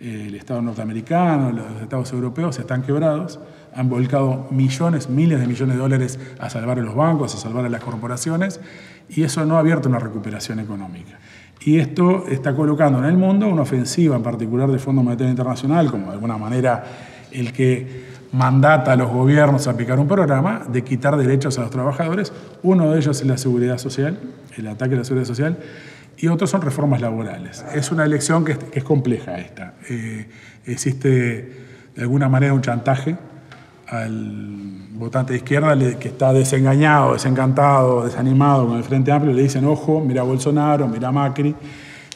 eh, el Estado norteamericano, los estados europeos están quebrados, han volcado millones, miles de millones de dólares a salvar a los bancos, a salvar a las corporaciones, y eso no ha abierto una recuperación económica. Y esto está colocando en el mundo una ofensiva, en particular del Fondo Monetario Internacional, como de alguna manera el que mandata a los gobiernos a aplicar un programa de quitar derechos a los trabajadores. Uno de ellos es la seguridad social, el ataque a la seguridad social, y otros son reformas laborales. Es una elección que es, compleja esta. Eh, existe de alguna manera un chantaje al votante de izquierda que está desengañado, desencantado, desanimado con el Frente Amplio, le dicen, ojo, mira Bolsonaro, mira Macri.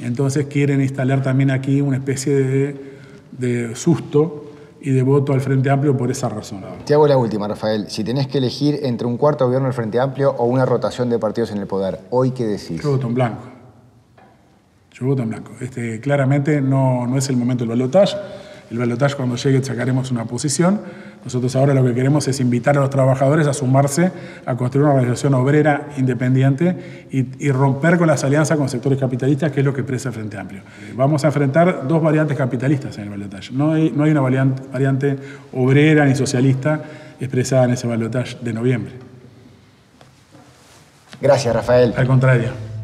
Entonces quieren instalar también aquí una especie de susto y de voto al Frente Amplio por esa razón.
Te hago la última, Rafael. Si tenés que elegir entre un cuarto gobierno del Frente Amplio o una rotación de partidos en el poder, ¿hoy qué decís?
Yo voto en blanco. Yo voto en blanco. Este, claramente no, no es el momento del balotaje. El balotaje cuando llegue sacaremos una posición. Nosotros ahora lo que queremos es invitar a los trabajadores a sumarse a construir una organización obrera independiente y, y romper con las alianzas con sectores capitalistas, que es lo que expresa el Frente Amplio. Vamos a enfrentar dos variantes capitalistas en el balotaje. No hay, no hay una variante, variante obrera ni socialista expresada en ese balotaje de noviembre.
Gracias, Rafael.
Al contrario.